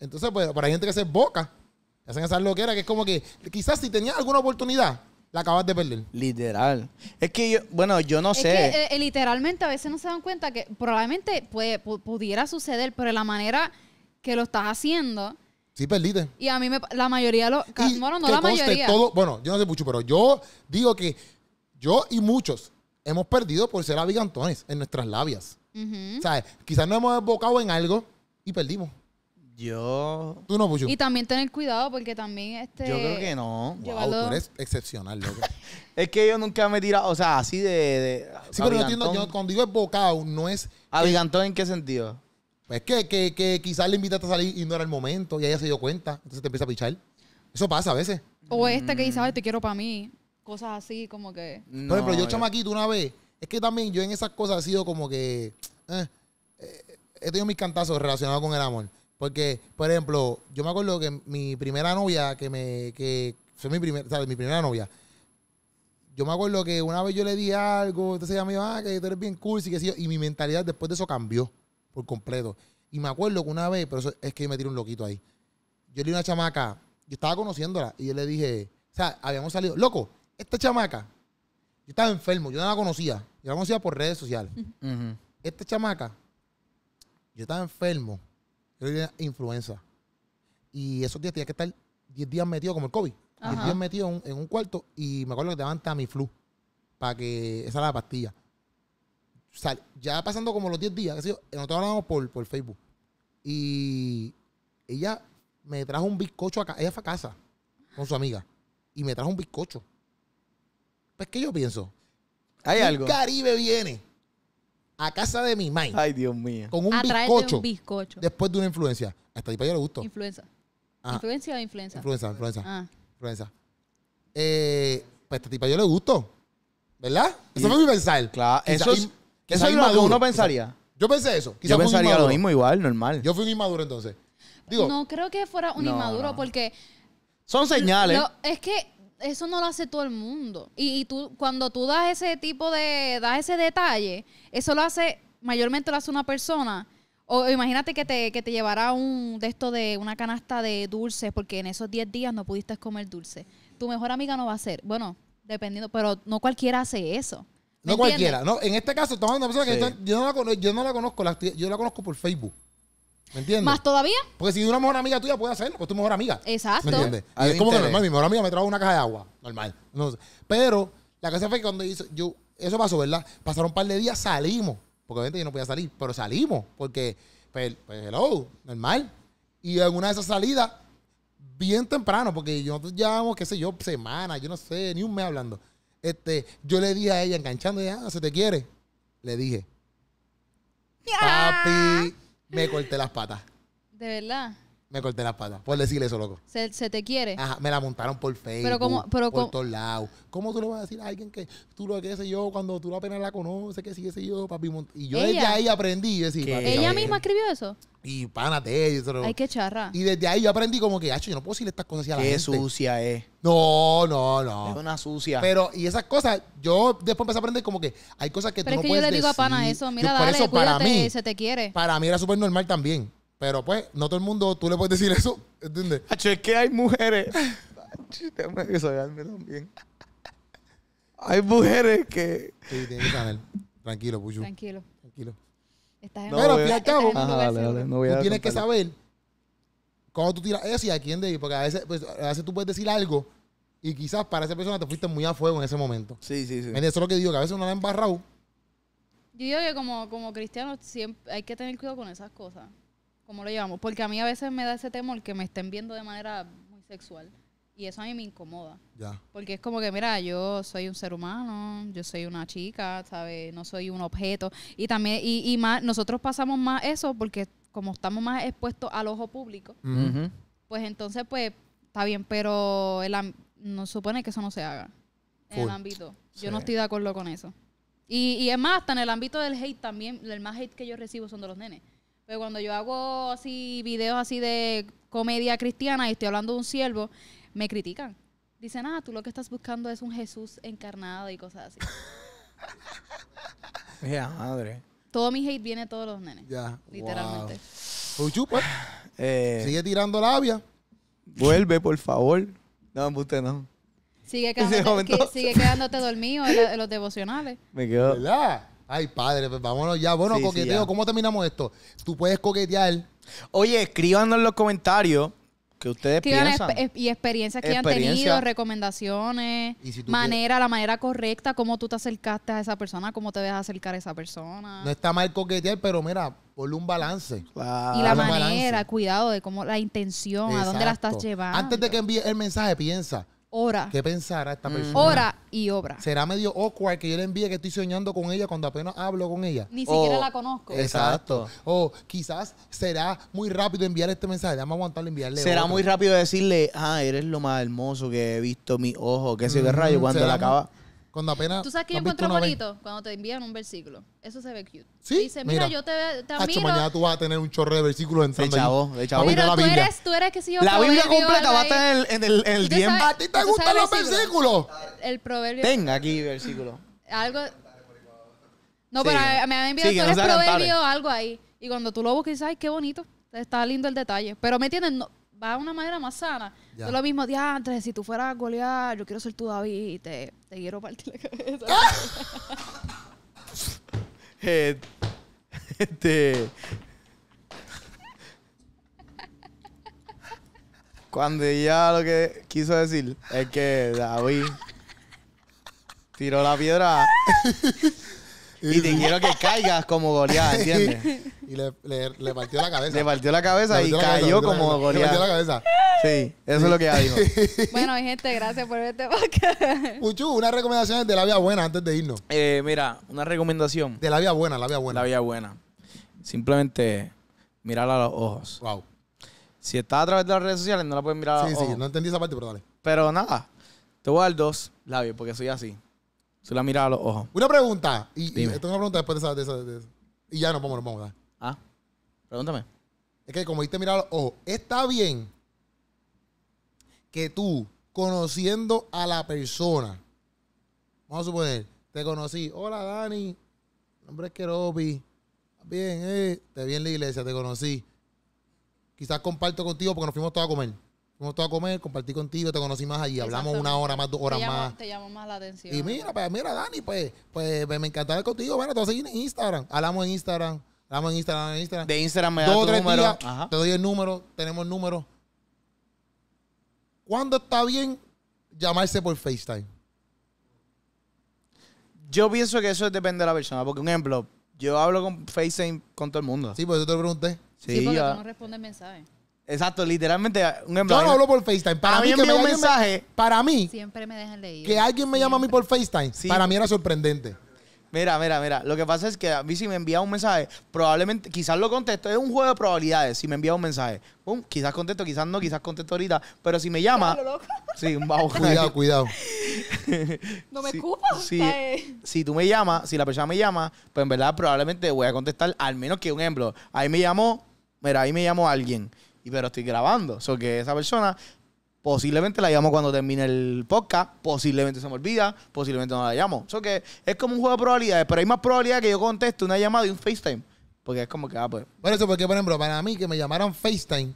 Entonces, pues, para gente que se boca, hacen esas loqueras, que es como que quizás si tenías alguna oportunidad, la acabas de perder. Literal. Es que yo, bueno, yo no Es sé. que eh, eh, literalmente a veces no se dan cuenta que probablemente puede, pu- pudiera suceder, pero la manera que lo estás haciendo, Sí, perdiste. y a mí me, la mayoría, de los ca- Y bueno, no que la mayoría. todo- bueno, yo no sé mucho, pero yo digo que yo y muchos hemos perdido por ser abigantones en nuestras labias. Ujú. ¿Sabes? Quizás nos hemos embocado en algo y perdimos. Yo. Tú no, Puchu. Y también tener cuidado porque también este... Yo creo que no. Wow, llevarlo- tú eres *laughs* excepcional, loco. *laughs* Es que yo nunca me he tirado, o sea, así de. de Sí, pero yo entiendo, yo cuando digo embocado, no es ¿Abigantón en qué sentido? Pues que, que, que quizás le invitaste a salir y no era el momento y ella se dio cuenta, entonces te empieza a pichar. Eso pasa a veces. O este que dice, ay, te quiero para mí. Cosas así como que... No, Por ejemplo, yo chamaquito una vez, es que también yo en esas cosas he sido como que eh, eh, he tenido mis cantazos relacionados con el amor. Porque, por ejemplo, yo me acuerdo que mi primera novia, que me, que fue mi primera, ¿sabes? Mi primera novia. Yo me acuerdo que una vez yo le di algo, entonces ella me dijo, ah, que tú eres bien cool, y que sí, y mi mentalidad después de eso cambió por completo. Y me acuerdo que una vez, pero eso es que yo me tiré un loquito ahí. Yo le di una chamaca, yo estaba conociéndola, y yo le dije, o sea, habíamos salido, loco, esta chamaca, yo estaba enfermo, yo no la conocía, yo la conocía por redes sociales. Esta chamaca, yo estaba enfermo, yo tenía influenza. Y esos días tenía que estar 10 días metido como el COVID. 10 Ajá. días metido en un, en un cuarto y me acuerdo que te daban Tamiflu para que esa era la pastilla. O sea, ya pasando como los 10 días, qué sé yo, nosotros hablábamos por, por Facebook. Y ella me trajo un bizcocho acá. Ella fue a casa con su amiga y me trajo un bizcocho. Pues, ¿qué yo pienso? ¿Hay algo? Caribe viene a casa de mi mai Ay, Dios mío. con un bizcocho un bizcocho. después de una influencia. A esta tipa yo le gustó. Influenza. Ajá. ¿Influencia o influenza? Influenza, influenza, Ah. influenza. Eh, pues a esta tipa yo le gustó. ¿Verdad? Eso fue mi pensar. Claro, Quizá eso es, in- quizá eso es lo que uno quizá- pensaría. Yo pensé eso. Quizá Yo pensaría lo mismo igual, normal. Yo fui un inmaduro entonces. Digo, no creo que fuera un No, inmaduro no. porque Son señales. lo- es que eso no lo hace todo el mundo. Y, y tú, cuando tú das ese tipo de, das ese detalle, eso lo hace, mayormente lo hace una persona O imagínate que te, que te llevara un de esto de una canasta de dulces porque en esos 10 días no pudiste comer dulce. Tu mejor amiga no va a ser. Bueno, dependiendo, pero no cualquiera hace eso. ¿Me No cualquiera. No, en este caso, estamos hablando de una persona Sí. que yo, yo no la yo no la conozco, la yo la conozco por Facebook. ¿Me entiendes? ¿Más todavía? Porque si una mejor amiga tuya puede hacerlo, pues tu mejor amiga. Exacto. ¿Me entiendes? Hay es como que normal, mi mejor amiga me trajo una caja de agua. Normal. No sé. Pero la cosa fue que cuando hizo, yo, eso pasó, ¿verdad? Pasaron un par de días, salimos. Porque obviamente yo no podía salir, pero salimos. Porque, pues, pues hello, normal. Y en una de esas salidas, bien temprano, porque nosotros llevamos, qué sé yo, semanas, yo no sé, ni un mes hablando. Este, yo le dije a ella, enganchando, ya, ¿se te quiere? Le dije, papi, me corté las patas. De verdad. Me corté las patas. Por decirle eso, loco. Se, se te quiere. Ajá, me la montaron por Facebook. Pero cómo- pero por cómo- todos lados. ¿Cómo tú le vas a decir a alguien que tú lo que sé yo, cuando tú apenas la conoces, que sí, qué sé yo, papi? mont- Y yo desde ahí aprendí. Decir, ¿Qué? papi, ¿Ella misma bien. escribió eso? Y pánate. Y, eso, Ay, qué charra. y desde ahí yo aprendí como que, hacho, yo no puedo decirle estas cosas así a la Qué gente. sucia es. No, no, Es no. una sucia. Pero, y esas cosas, yo después empecé a aprender como que hay cosas que Pero tú es no que yo puedes le digo a Pana decir. eso. Yo- Mira, por dale, eso, para mí, se te quiere. para mí era súper normal también. Pero pues, no todo el mundo, tú le puedes decir eso, ¿entiendes? Hacho, es que hay mujeres. Hacho, Déjame desahogarme también. Hay mujeres que. Sí, tienes que saber. Tranquilo, Puchu. Tranquilo. Tranquilo. Estás en No, Pero, voy a- al fin y al cabo, Ajá, dale, dale, no voy a tú tienes que saber cuando tú tiras eso y a quién de Porque a veces, pues, a veces tú puedes decir algo y quizás para esa persona te fuiste muy a fuego en ese momento. Sí, sí, sí. ¿Me entiendes? Eso es lo que digo, que a veces uno la ha embarrado. Yo digo que como, como cristiano siempre hay que tener cuidado con esas cosas. Como lo llevamos. Porque a mí a veces me da ese temor que me estén viendo de manera muy sexual. Y eso a mí me incomoda. Ya. Porque es como que, mira, yo soy un ser humano, yo soy una chica, ¿sabes? No soy un objeto. Y también, y, y más, nosotros pasamos más eso porque como estamos más expuestos al ojo público, pues entonces, pues, está bien, pero el, am- no supone que eso no se haga en el ámbito. Yo Sí. no estoy de acuerdo con eso. Y, y es más, hasta en el ámbito del hate también, el más hate que yo recibo son de los nenes. Pero cuando yo hago así videos así de comedia cristiana y estoy hablando de un siervo, me critican. Dicen, ah, tú lo que estás buscando es un Jesús encarnado y cosas así. *laughs* Mira, madre. Todo mi hate viene de todos los nenes. Ya. Literalmente. Wow. Puchu, pues, *sighs* Eh, sigue tirando labia. Vuelve, por favor. No, usted no. Sigue *laughs* quedándote, que- sigue quedándote dormido en, la- en los devocionales. Me quedo. ¿Verdad? Ay, padre, pues vámonos ya. Bueno, Sí, sí, coqueteo, ya. ¿cómo terminamos esto? Tú puedes coquetear. Oye, escríbanos en los comentarios que ustedes Escriban piensan. exp- y experiencias que hayan Experiencia. tenido, recomendaciones, Y si tú manera, la manera correcta, cómo tú te acercaste a esa persona, cómo te dejas acercar a esa persona. No está mal coquetear, pero mira, ponle un balance. Claro. y la balance. manera, cuidado de cómo la intención, a dónde la estás Exacto. llevando. Antes de que envíe el mensaje, piensa, Hora, ¿qué pensará Mm. esta persona? hora y obra. ¿Será medio awkward que yo le envíe que estoy soñando con ella cuando apenas hablo con ella? Ni siquiera O- la conozco. Exacto. O quizás será muy rápido enviar este mensaje. Déjame aguantarlo enviarle Será otro. muy rápido decirle, ah, eres lo más hermoso que he visto mi ojo, qué sé yo, qué Ujú, rayo, cuando será la acaba. Cuando apenas... ¿Tú sabes qué ¿lo yo encuentro vez? bonito? Cuando te envían un versículo. Eso se ve cute. Sí, Dice, mira, mira. yo te, te Hacho, admiro. mañana tú vas a tener un chorro de versículos entrando De chavo, de chavo. Mira, la tú Biblia. eres, tú eres que si yo La Biblia completa va a estar en el, en el, en el ¿Tú DM. sabes- ¿A ti te ¿Tú gustan los versículo? versículos? El proverbio. Tenga aquí versículo. Algo. No, Sí, pero a- me han enviado Sí, que tú no proverbio o algo ahí. Y cuando tú lo buscas, dices, ay, qué bonito. Está lindo el detalle. Pero me entiendes, no, va de una manera más sana. Ya. Es lo mismo, diantre, si tú fueras a golear, yo quiero ser tu David y te, te quiero partir la cabeza. Eh, *laughs* Este. Cuando ella lo que quiso decir es que David tiró la piedra *laughs* y te quiero que caigas como Goliat, ¿entiendes? *laughs* Y le, le- le partió la cabeza. Le partió la cabeza y partió la cabeza, cayó como cabeza, Le partió la Goliat. cabeza. Sí, eso es lo que ella dijo. *laughs* bueno, mi gente, gracias por verte podcast. Puchu, unas recomendaciones de la vía buena antes de irnos. Eh, mira, una recomendación. De la vía buena, la vía buena. La vida buena. Simplemente mirar a los ojos. Wow. Si estás a través de las redes sociales, no la puedes mirar a Sí, los sí, ojos. no entendí esa parte, pero dale. Pero nada, te voy a dar dos labios porque soy así. Tú la miras a los ojos. Una pregunta. Y, y esto es una pregunta después de esa, de esa- de esa. Y ya nos vamos, nos vamos. dale. Ah, pregúntame. Es que como viste mirar a los ojos, está bien que tú, conociendo a la persona, vamos a suponer, te conocí, hola Dani, mi nombre es Keropi, Bien, eh, te vi en la iglesia, te conocí. Quizás comparto contigo porque nos fuimos todos a comer. Fuimos todos a comer, compartí contigo, te conocí más allí. Hablamos una hora más, dos horas te más. Te llamo más la atención. Y mira, pues, mira, Dani, pues, pues me encanta hablar contigo. Bueno, te voy a seguir en Instagram. Hablamos en Instagram. Hablamos en Instagram, en Instagram. De Instagram me da Dos tu tres número. días, Ajá. te doy el número, tenemos el número. ¿Cuándo está bien llamarse por FaceTime? Yo pienso que eso depende de la persona. Porque, un ejemplo, yo hablo con FaceTime con todo el mundo. Sí, pues yo te lo pregunté. Sí, porque ya. tú no respondes mensajes. Exacto, literalmente, un ejemplo. Yo no hablo por FaceTime. Para a mí mí, que me- un alguien me- mensaje. para mí, Siempre me dejan leído. que alguien me llama a mí por FaceTime, Sí. para mí era sorprendente. Mira, mira, mira. Lo que pasa es que a mí si me envía un mensaje, probablemente, quizás lo contesto. Es un juego de probabilidades. Si me envía un mensaje, pum, quizás contesto, quizás no, quizás contesto ahorita. Pero si me llama, loco. *laughs* sí, un bajo. Cuidado, cuidado. *laughs* No me escupas. sea, eh, si tú me llamas, si la persona me llama, pues en verdad probablemente voy a contestar, al menos que un ejemplo. Ahí me llamó, mira, ahí me llamó alguien, y pero estoy grabando. O sea, que esa persona posiblemente la llamo cuando termine el podcast, posiblemente se me olvida, posiblemente no la llamo. O sea, que es como un juego de probabilidades, pero hay más probabilidad que yo conteste una llamada y un FaceTime. Porque es como que, ah, pues. Por eso, porque, por ejemplo, para mí que me llamaran FaceTime,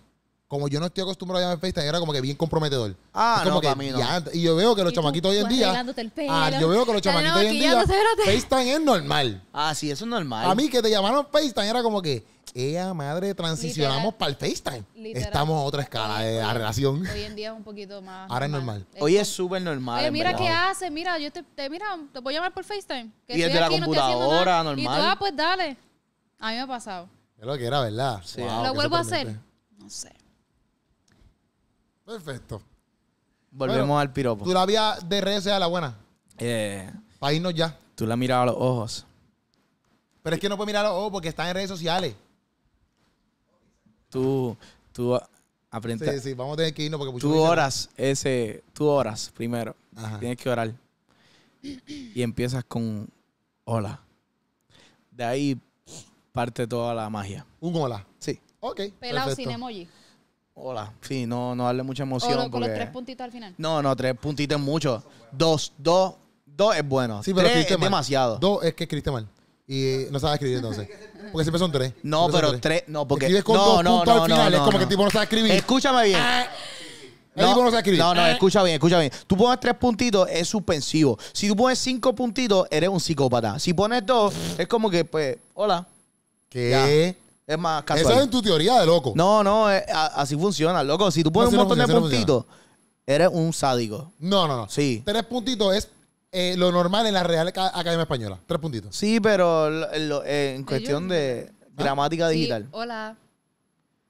como yo no estoy acostumbrado a llamar FaceTime, era como que bien comprometedor. Ah, Es como no, que para mí no. ya- y yo veo que los chamaquitos hoy en día. arreglándote el pelo. Ah, yo veo que los Dale, chamaquitos hoy en día. FaceTime es normal. Ah, sí, eso es normal. A mí que te llamaron FaceTime era como que, ella madre, transicionamos Literal. para el FaceTime. Literal. Estamos a otra escala de la relación. Hoy en día es un poquito más. Ahora es normal. Hoy es súper normal. Oye, mira qué haces, mira, yo te, te- mira, te voy a llamar por FaceTime. Que Y desde la no computadora, nada. Y tú, normal. ah, pues dale. A mí me ha pasado. Es lo que era, ¿verdad? Sí. Wow, ¿Lo vuelvo a hacer? No sé. Perfecto. Volvemos Bueno, al piropo. Tu la vía de redes sea la buena. Eh, Para irnos ya. tú la mirabas a los ojos. Pero es que no puedo mirar los ojos porque están en redes sociales. Tú, tú aprende- Sí, sí, vamos a tener que irnos porque Puchu Tú oras ese, tú oras primero. Ajá. Tienes que orar. Y empiezas con hola. De ahí parte toda la magia. Un hola. Sí. Ok. Pelado perfecto. sin emoji. Hola. Sí, no, no darle mucha O emoción. con los porque- tres puntitos al final. No, no, tres puntitos es mucho. Dos, dos, dos es bueno. Sí, pero tres es mal. demasiado. Dos es que escribiste mal. Y no sabes escribir entonces. Porque siempre son tres. No, Siempre pero tres, no, porque Escribes con no, dos no, puntos no, al final. no, es como no. que el tipo no sabe escribir. Escúchame bien. el tipo no sabe escribir. No, no, escucha bien, escucha bien. Tú pones tres puntitos, es suspensivo. Si tú pones cinco puntitos, eres un psicópata. Si pones dos, es como que, pues, hola. ¿Qué? Es más Eso es casual. en tu teoría de loco. No, no, eh, a- así funciona, loco. Si tú pones un montón de funciona, puntitos, eres un sádico. No, no, no. Sí. Tres puntitos es eh, lo normal en la Real Aca- Academia Española. Tres puntitos. Sí, pero lo- lo- eh, en cuestión de gramática Sí, digital. hola.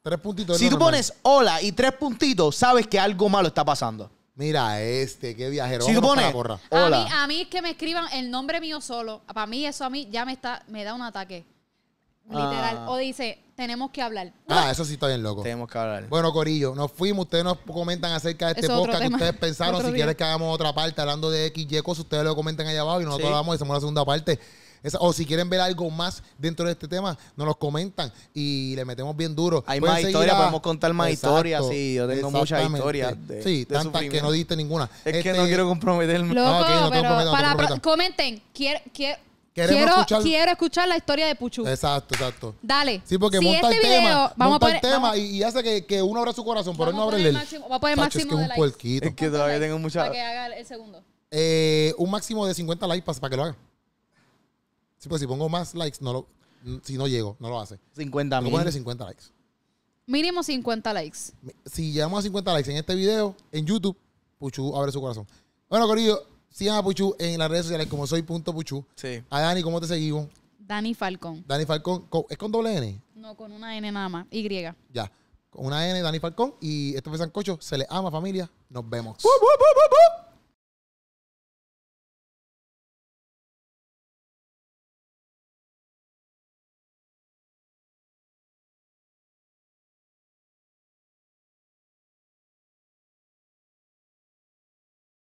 Tres puntitos. es Si lo tú normal. pones hola y tres puntitos, sabes que algo malo está pasando. Mira este, qué viajero. Si tú Vámonos pones para la porra. hola. A mí, a mí es que me escriban el nombre mío solo. Para mí eso a mí ya me está, me da un ataque. Literal. Ah. O dice, tenemos que hablar. Ah, *laughs* eso sí está bien loco. Tenemos que hablar. Bueno, Corillo, nos fuimos. Ustedes nos comentan acerca de este es podcast que ustedes pensaron. Otro Si día. quieren que hagamos otra parte hablando de X, Y cosas, ustedes lo comentan allá abajo y nosotros Sí. hablamos y hacemos la segunda parte. Esa- o si quieren ver algo más dentro de este tema, nos los comentan y le metemos bien duro. Hay Pueden más historias, podemos contar más Exacto, historias, sí, yo tengo muchas historias de- sí, de tantas que no diste ninguna. Es que Este, no quiero comprometerme. Loco, Ah, ok, no te pero comprometas, no comprometas. comenten. Quiero, quiero, quiero, escuchar- quiero escuchar la historia de Puchu. Exacto, exacto. Dale. Sí, porque Si monta este el tema, video, vamos monta a el poner, tema vamos- y, y hace que, que uno abra su corazón, pero él no abre el máximo- vamos a poner Tacho, es que máximo es de un likes. puerquito. Es que todavía tengo mucha... Para que haga el segundo. Eh, un máximo de 50 likes para, para que lo haga. Sí, pues si pongo más likes, no lo, si no llego, no lo hace. 50 Tengo que mil. ponerle 50 likes. Mínimo 50 likes. Si llegamos a 50 likes en este video, en YouTube, Puchu abre su corazón. Bueno, Corillo, sigan a Puchu en las redes sociales como soy punto Puchu. Sí. A Dani, ¿cómo te seguimos? Dani Falcón. Dani Falcón, con- ¿es con doble N? No, con una N nada más. Y. Ya. Con una N, Dani Falcón. Y esto fue Sancocho. Se les ama, familia. Nos vemos.